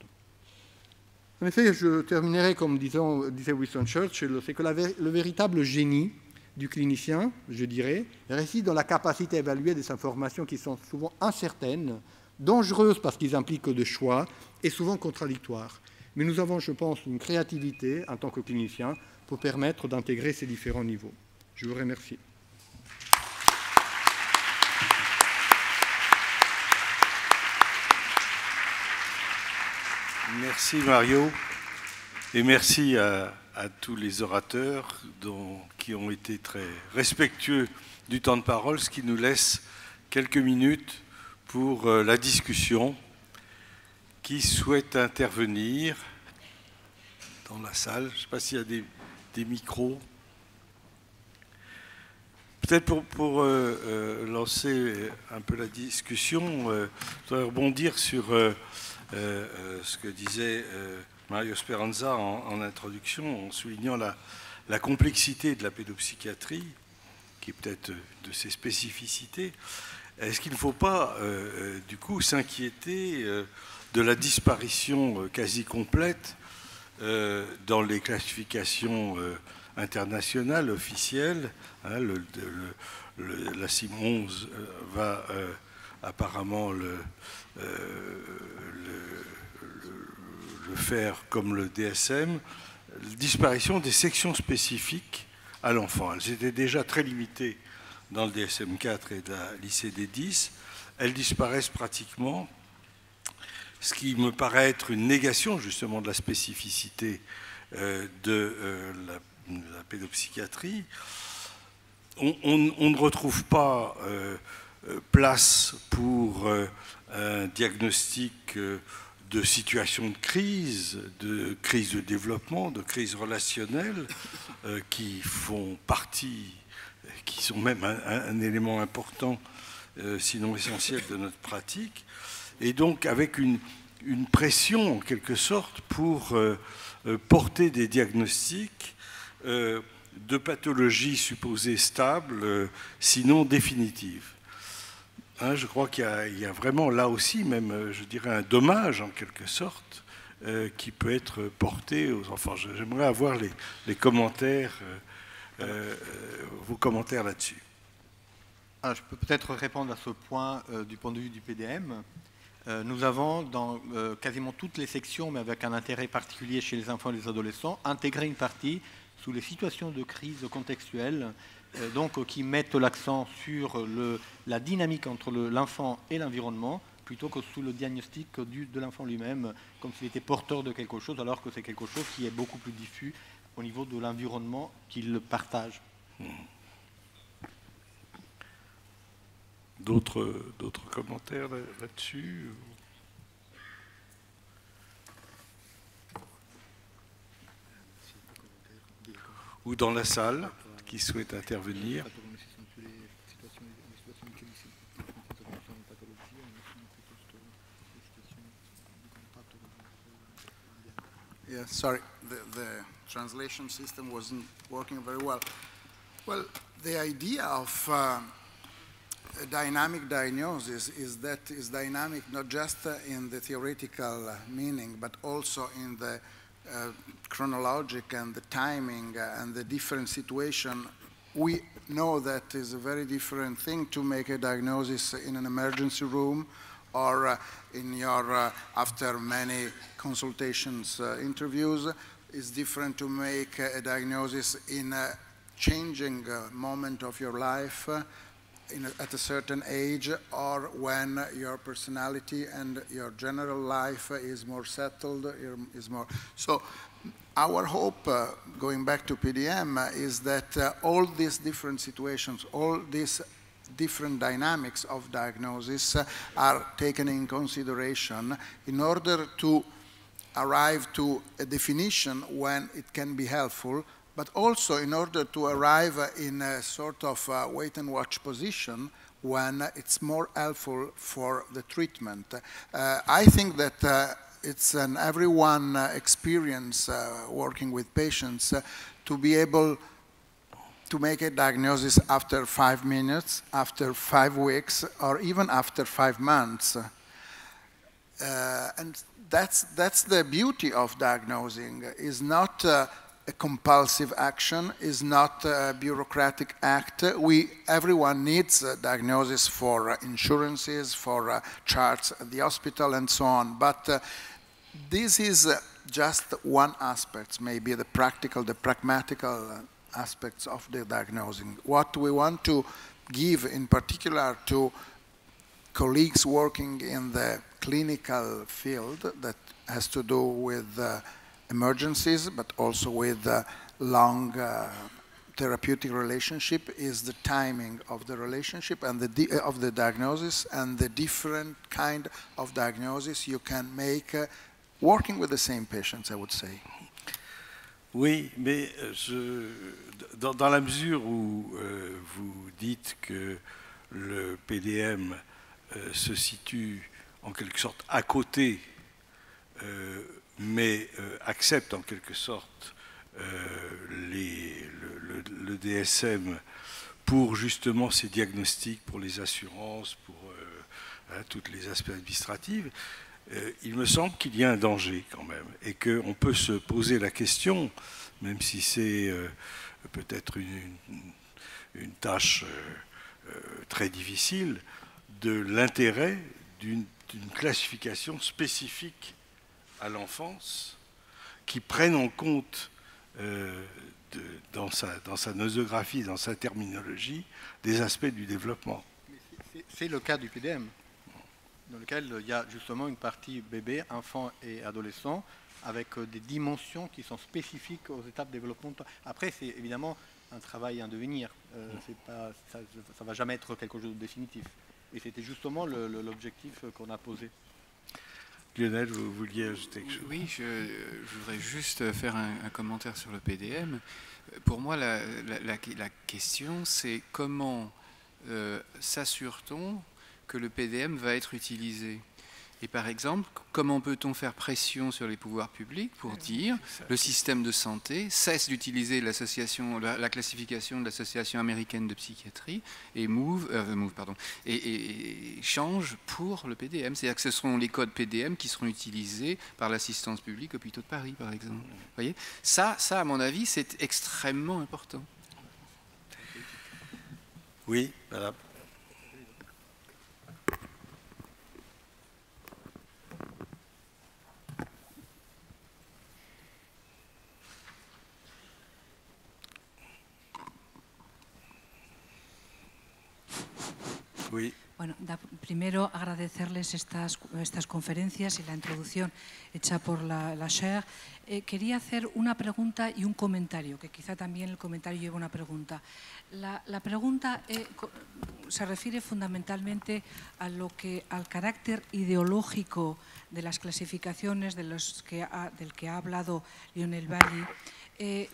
En effet, je terminerai comme disait Winston Churchill, c'est que le véritable génie, du clinicien, je dirais, réside dans la capacité à évaluer des informations qui sont souvent incertaines, dangereuses parce qu'ils impliquent des choix et souvent contradictoires. Mais nous avons, je pense, une créativité en tant que clinicien pour permettre d'intégrer ces différents niveaux. Je vous remercie. Merci Mario et merci à à tous les orateurs qui ont été très respectueux du temps de parole, ce qui nous laisse quelques minutes pour euh, la discussion. Qui souhaite intervenir dans la salle? Je ne sais pas s'il y a des, micros. Peut-être pour, euh, euh, lancer un peu la discussion, je voudrais rebondir sur ce que disait Mario Speranza en, introduction, en soulignant la, complexité de la pédopsychiatrie, qui est peut-être de ses spécificités. Est-ce qu'il ne faut pas, du coup, s'inquiéter de la disparition quasi complète dans les classifications internationales officielles hein, la CIM 11 euh, va euh, apparemment le, euh, faire comme le DSM, disparition des sections spécifiques à l'enfant. Elles étaient déjà très limitées dans le DSM 4 et la l'ICD 10. Elles disparaissent pratiquement, ce qui me paraît être une négation justement de la spécificité de la pédopsychiatrie on, ne retrouve pas euh, euh, place pour euh, un diagnostic de situation de crise, de crise de développement, de crise relationnelle, qui font partie, qui sont même un, élément important, sinon essentiel, de notre pratique, et donc avec une, pression en quelque sorte pour porter des diagnostics de pathologies supposées stables, euh, sinon définitives. Hein, je crois qu'il y, a vraiment là aussi, même, euh, je dirais, un dommage en quelque sorte euh, qui peut être porté aux enfants. J'aimerais avoir les, commentaires, vos commentaires là-dessus. Ah, je peux peut-être répondre à ce point du point de vue du PDM. nous avons dans quasiment toutes les sections, mais avec un intérêt particulier chez les enfants et les adolescents, intégré une partie sous les situations de crise contextuelle, euh, donc qui mettent l'accent sur le, la dynamique entre l'enfant et l'environnement, plutôt que sous le diagnostic de l'enfant lui-même, comme s'il était porteur de quelque chose, alors que c'est quelque chose qui est beaucoup plus diffus au niveau de l'environnement qu'il partage. D'autres commentaires là-dessus ou dans la salle? Qui souhaitent intervenir. Yeah, sorry, the, the translation system wasn't working very well. Well, the idea of uh, dynamic diagnosis is that is dynamic not just uh, in the theoretical uh, meaning, but also in the uh, chronologic and the timing uh, and the different situation, we know that is a very different thing to make a diagnosis in an emergency room or uh, in your, uh, after many consultations, uh, interviews. It's different to make a diagnosis in a changing moment of your life a, at a certain age or when your personality and your general life is more settled, is more. So our hope, uh, going back to PDM, uh, is that uh, all these different situations, all these different dynamics of diagnosis uh, are taken in consideration in order to arrive to a definition when it can be helpful but also in order to arrive in a sort of uh, wait and watch position when it's more helpful for the treatment. Uh, I think that uh, it's an everyone uh, experience uh, working with patients uh, to be able to make a diagnosis after five minutes, after five weeks, or even after five months. and that's, that's the beauty of diagnosing, is not a compulsive action, is not a bureaucratic act. We, everyone needs a diagnosis for uh, insurances, for uh, charts at the hospital and so on. But uh, this is uh, just one aspect, maybe the practical, the pragmatical uh, aspects of the diagnosing. What we want to give in particular to colleagues working in the clinical field that has to do with emergencies, but also with long uh, therapeutic relationship is the timing of the relationship and the uh, of the diagnosis and the different kind of diagnosis you can make uh, working with the same patients, I would say. Oui, mais euh, je, dans, dans, la mesure où euh, vous dites que le PDM euh, se situe en quelque sorte à côté mais accepte en quelque sorte les, le, DSM pour justement ces diagnostics, pour les assurances, pour hein, tous les aspects administratifs, il me semble qu'il y a un danger quand même et qu'on peut se poser la question, même si c'est peut-être une, tâche très difficile, de l'intérêt d'une classification spécifique à l'enfance qui prenne en compte euh, dans, sa, dans sa nosographie, dans sa terminologie, des aspects du développement. C'est le cas du PDM, dans lequel il y a justement une partie bébé, enfant et adolescent, avec euh, des dimensions qui sont spécifiques aux étapes de développement. Après, c'est évidemment un travail à devenir. Euh, pas, ça ne va jamais être quelque chose de définitif. Et c'était justement l'objectif qu'on a posé. Lionel, vous vouliez ajouter quelque chose? Oui, je, voudrais juste faire un, commentaire sur le PDM. Pour moi, la, question, c'est comment euh, s'assure-t-on que le PDM va être utilisé? Et par exemple, comment peut-on faire pression sur les pouvoirs publics pour dire le système de santé cesse d'utiliser l'association, la, classification de l'association américaine de psychiatrie et move, euh, move pardon, et, change pour le PDM. C'est-à-dire que ce seront les codes PDM qui seront utilisés par l'assistance publique hôpitaux de Paris, par exemple. Vous voyez? Ça, ça, à mon avis, c'est extrêmement important. Oui, madame. Bueno, primero agradecerles estas, estas conferencias y la introducción hecha por la, la eh, quería hacer una pregunta y un comentario, que quizá también el comentario lleva una pregunta. La, pregunta eh, se refiere fundamentalmente a lo que, al carácter ideológico de las clasificaciones de los que del que ha hablado Lionel Valli eh,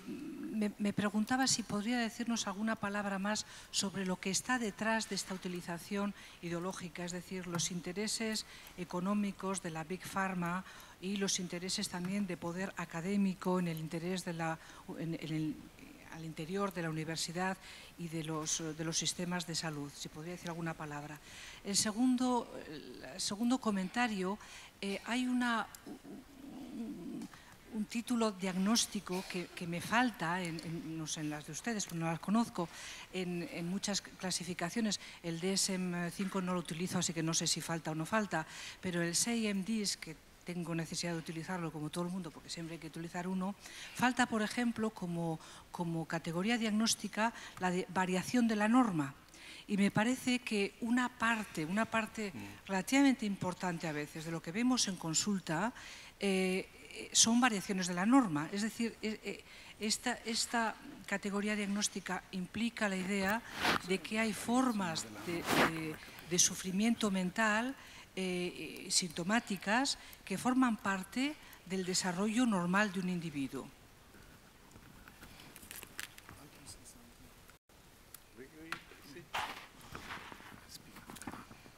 me, preguntaba si podría decirnos alguna palabra más sobre lo que está detrás de esta utilización ideológica, es decir, los intereses económicos de la Big Pharma y los intereses también de poder académico en el interés de la, al interior de la universidad y de los, de los sistemas de salud, si podría decir alguna palabra. El segundo, segundo comentario, eh, hay una un título diagnóstico que, me falta, en, no sé, en las de ustedes, pero no las conozco, en, muchas clasificaciones. El DSM-5 no lo utilizo, así que no sé si falta o no falta, pero el 6MDs, que tengo necesidad de utilizarlo como todo el mundo, porque siempre hay que utilizar uno, falta, por ejemplo, como, como categoría diagnóstica, la variación de la norma. Y me parece que una parte, una parte mm. relativamente importante a veces de lo que vemos en consulta eh, son variaciones de la norma. Es decir, eh, eh, esta, categoría diagnóstica implica la idea de que hay formas de, sufrimiento mental sintomáticas que forman parte del desarrollo normal de un individuo.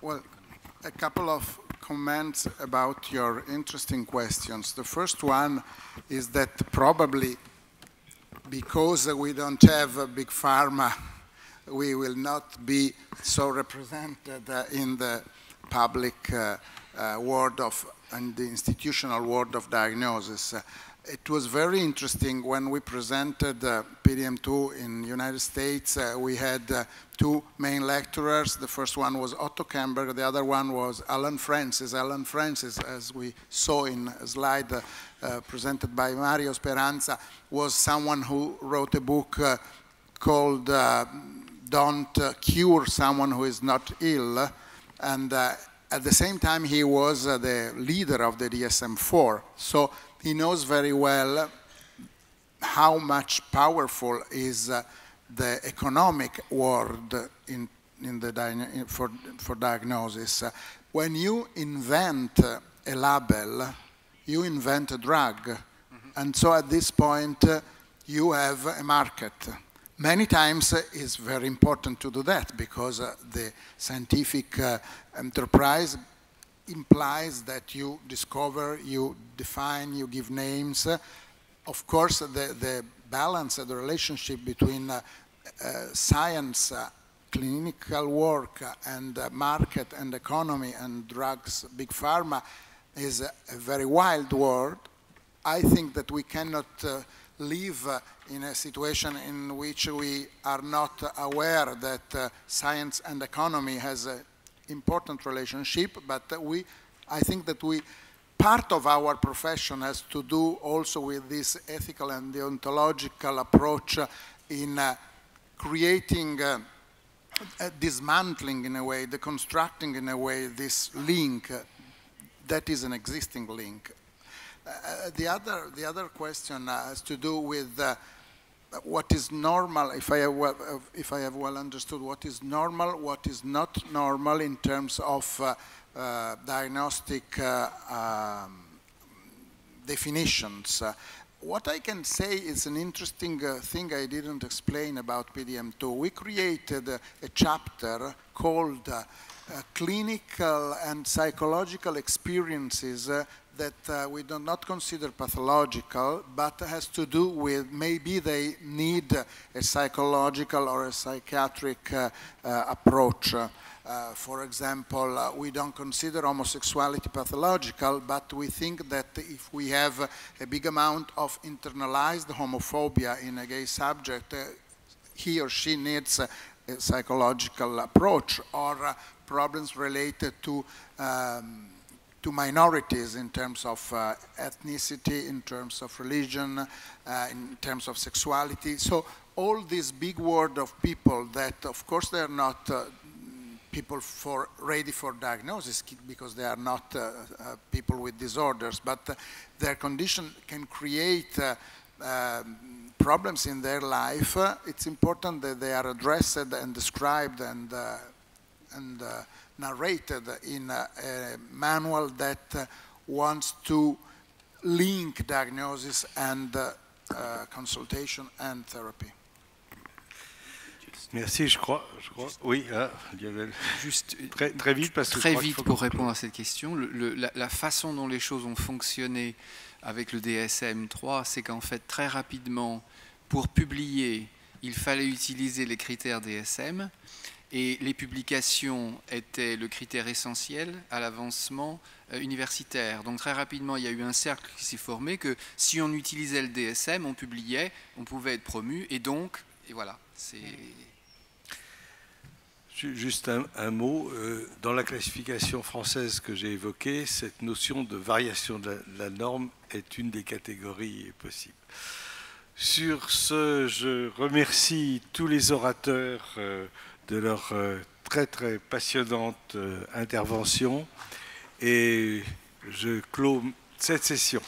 Well, a couple of comments about your interesting questions. The first one is that probably because we don't have a big pharma, we will not be so represented uh, in the public uh, uh, world of and the institutional world of diagnosis. It was very interesting when we presented uh, PDM2 in United States. Uh, we had uh, two main lecturers. The first one was Otto Kemberg. The other one was Alan Francis. Alan Francis, as we saw in a slide uh, uh, presented by Mario Speranza, was someone who wrote a book uh, called Don't Cure Someone Who Is Not Ill. And at the same time, he was the leader of the DSM-4. So he knows very well how much powerful is uh, the economic world in, in the in, for, for diagnosis. Uh, when you invent a label, you invent a drug. Mm -hmm. And so at this point, uh, you have a market. Many times uh, it's very important to do that because uh, the scientific uh, enterprise implies that you discover, you define, you give names. of course, the, the balance, the relationship between uh, uh, science, uh, clinical work, and market and economy and drugs, big pharma, is a, a very wild world. I think that we cannot live in a situation in which we are not aware that uh, science and economy has an important relationship, but we, I think that we, part of our profession has to do also with this ethical and deontological approach in uh, creating, uh, uh, dismantling in a way, deconstructing in a way this link that is an existing link. Uh, the other the other question uh, has to do with uh, what is normal. If I have well, if I have well understood what is normal, what is not normal in terms of diagnostic um, definitions. What I can say is an interesting uh, thing I didn't explain about PDM2. We created a, a chapter called uh, uh, Clinical and Psychological Experiences that uh, we do not consider pathological, but has to do with maybe they need a psychological or a psychiatric uh, uh, approach. Uh, for example, uh, we don't consider homosexuality pathological, but we think that if we have a big amount of internalized homophobia in a gay subject, uh, he or she needs a, a psychological approach or problems related to um, to minorities in terms of uh, ethnicity, in terms of religion, uh, in terms of sexuality. So all this big world of people that, of course, they are not uh, people for ready for diagnosis because they are not uh, uh, people with disorders, but uh, their condition can create um, problems in their life. it's important that they are addressed and described and and narrated in a, a manual that wants to link diagnosis and uh, uh, consultation and therapy. Merci, je crois. Je crois oui, ah, il y avait juste très, très vite parce que très vite pour répondre à cette question. Le, le, la, la, façon dont les choses ont fonctionné avec le DSM 3, c'est qu'en fait très rapidement, pour publier, il fallait utiliser les critères DSM et les publications étaient le critère essentiel à l'avancement euh, universitaire. Donc très rapidement, il y a eu un cercle qui s'est formé que si on utilisait le DSM, on publiait, on pouvait être promu, et donc, et voilà, c'est... Juste un, mot, euh, dans la classification française que j'ai évoquée, cette notion de variation de la, norme est une des catégories possibles. Sur ce, je remercie tous les orateurs. Euh, de leur euh, très très passionnante euh, intervention et je clôt cette session.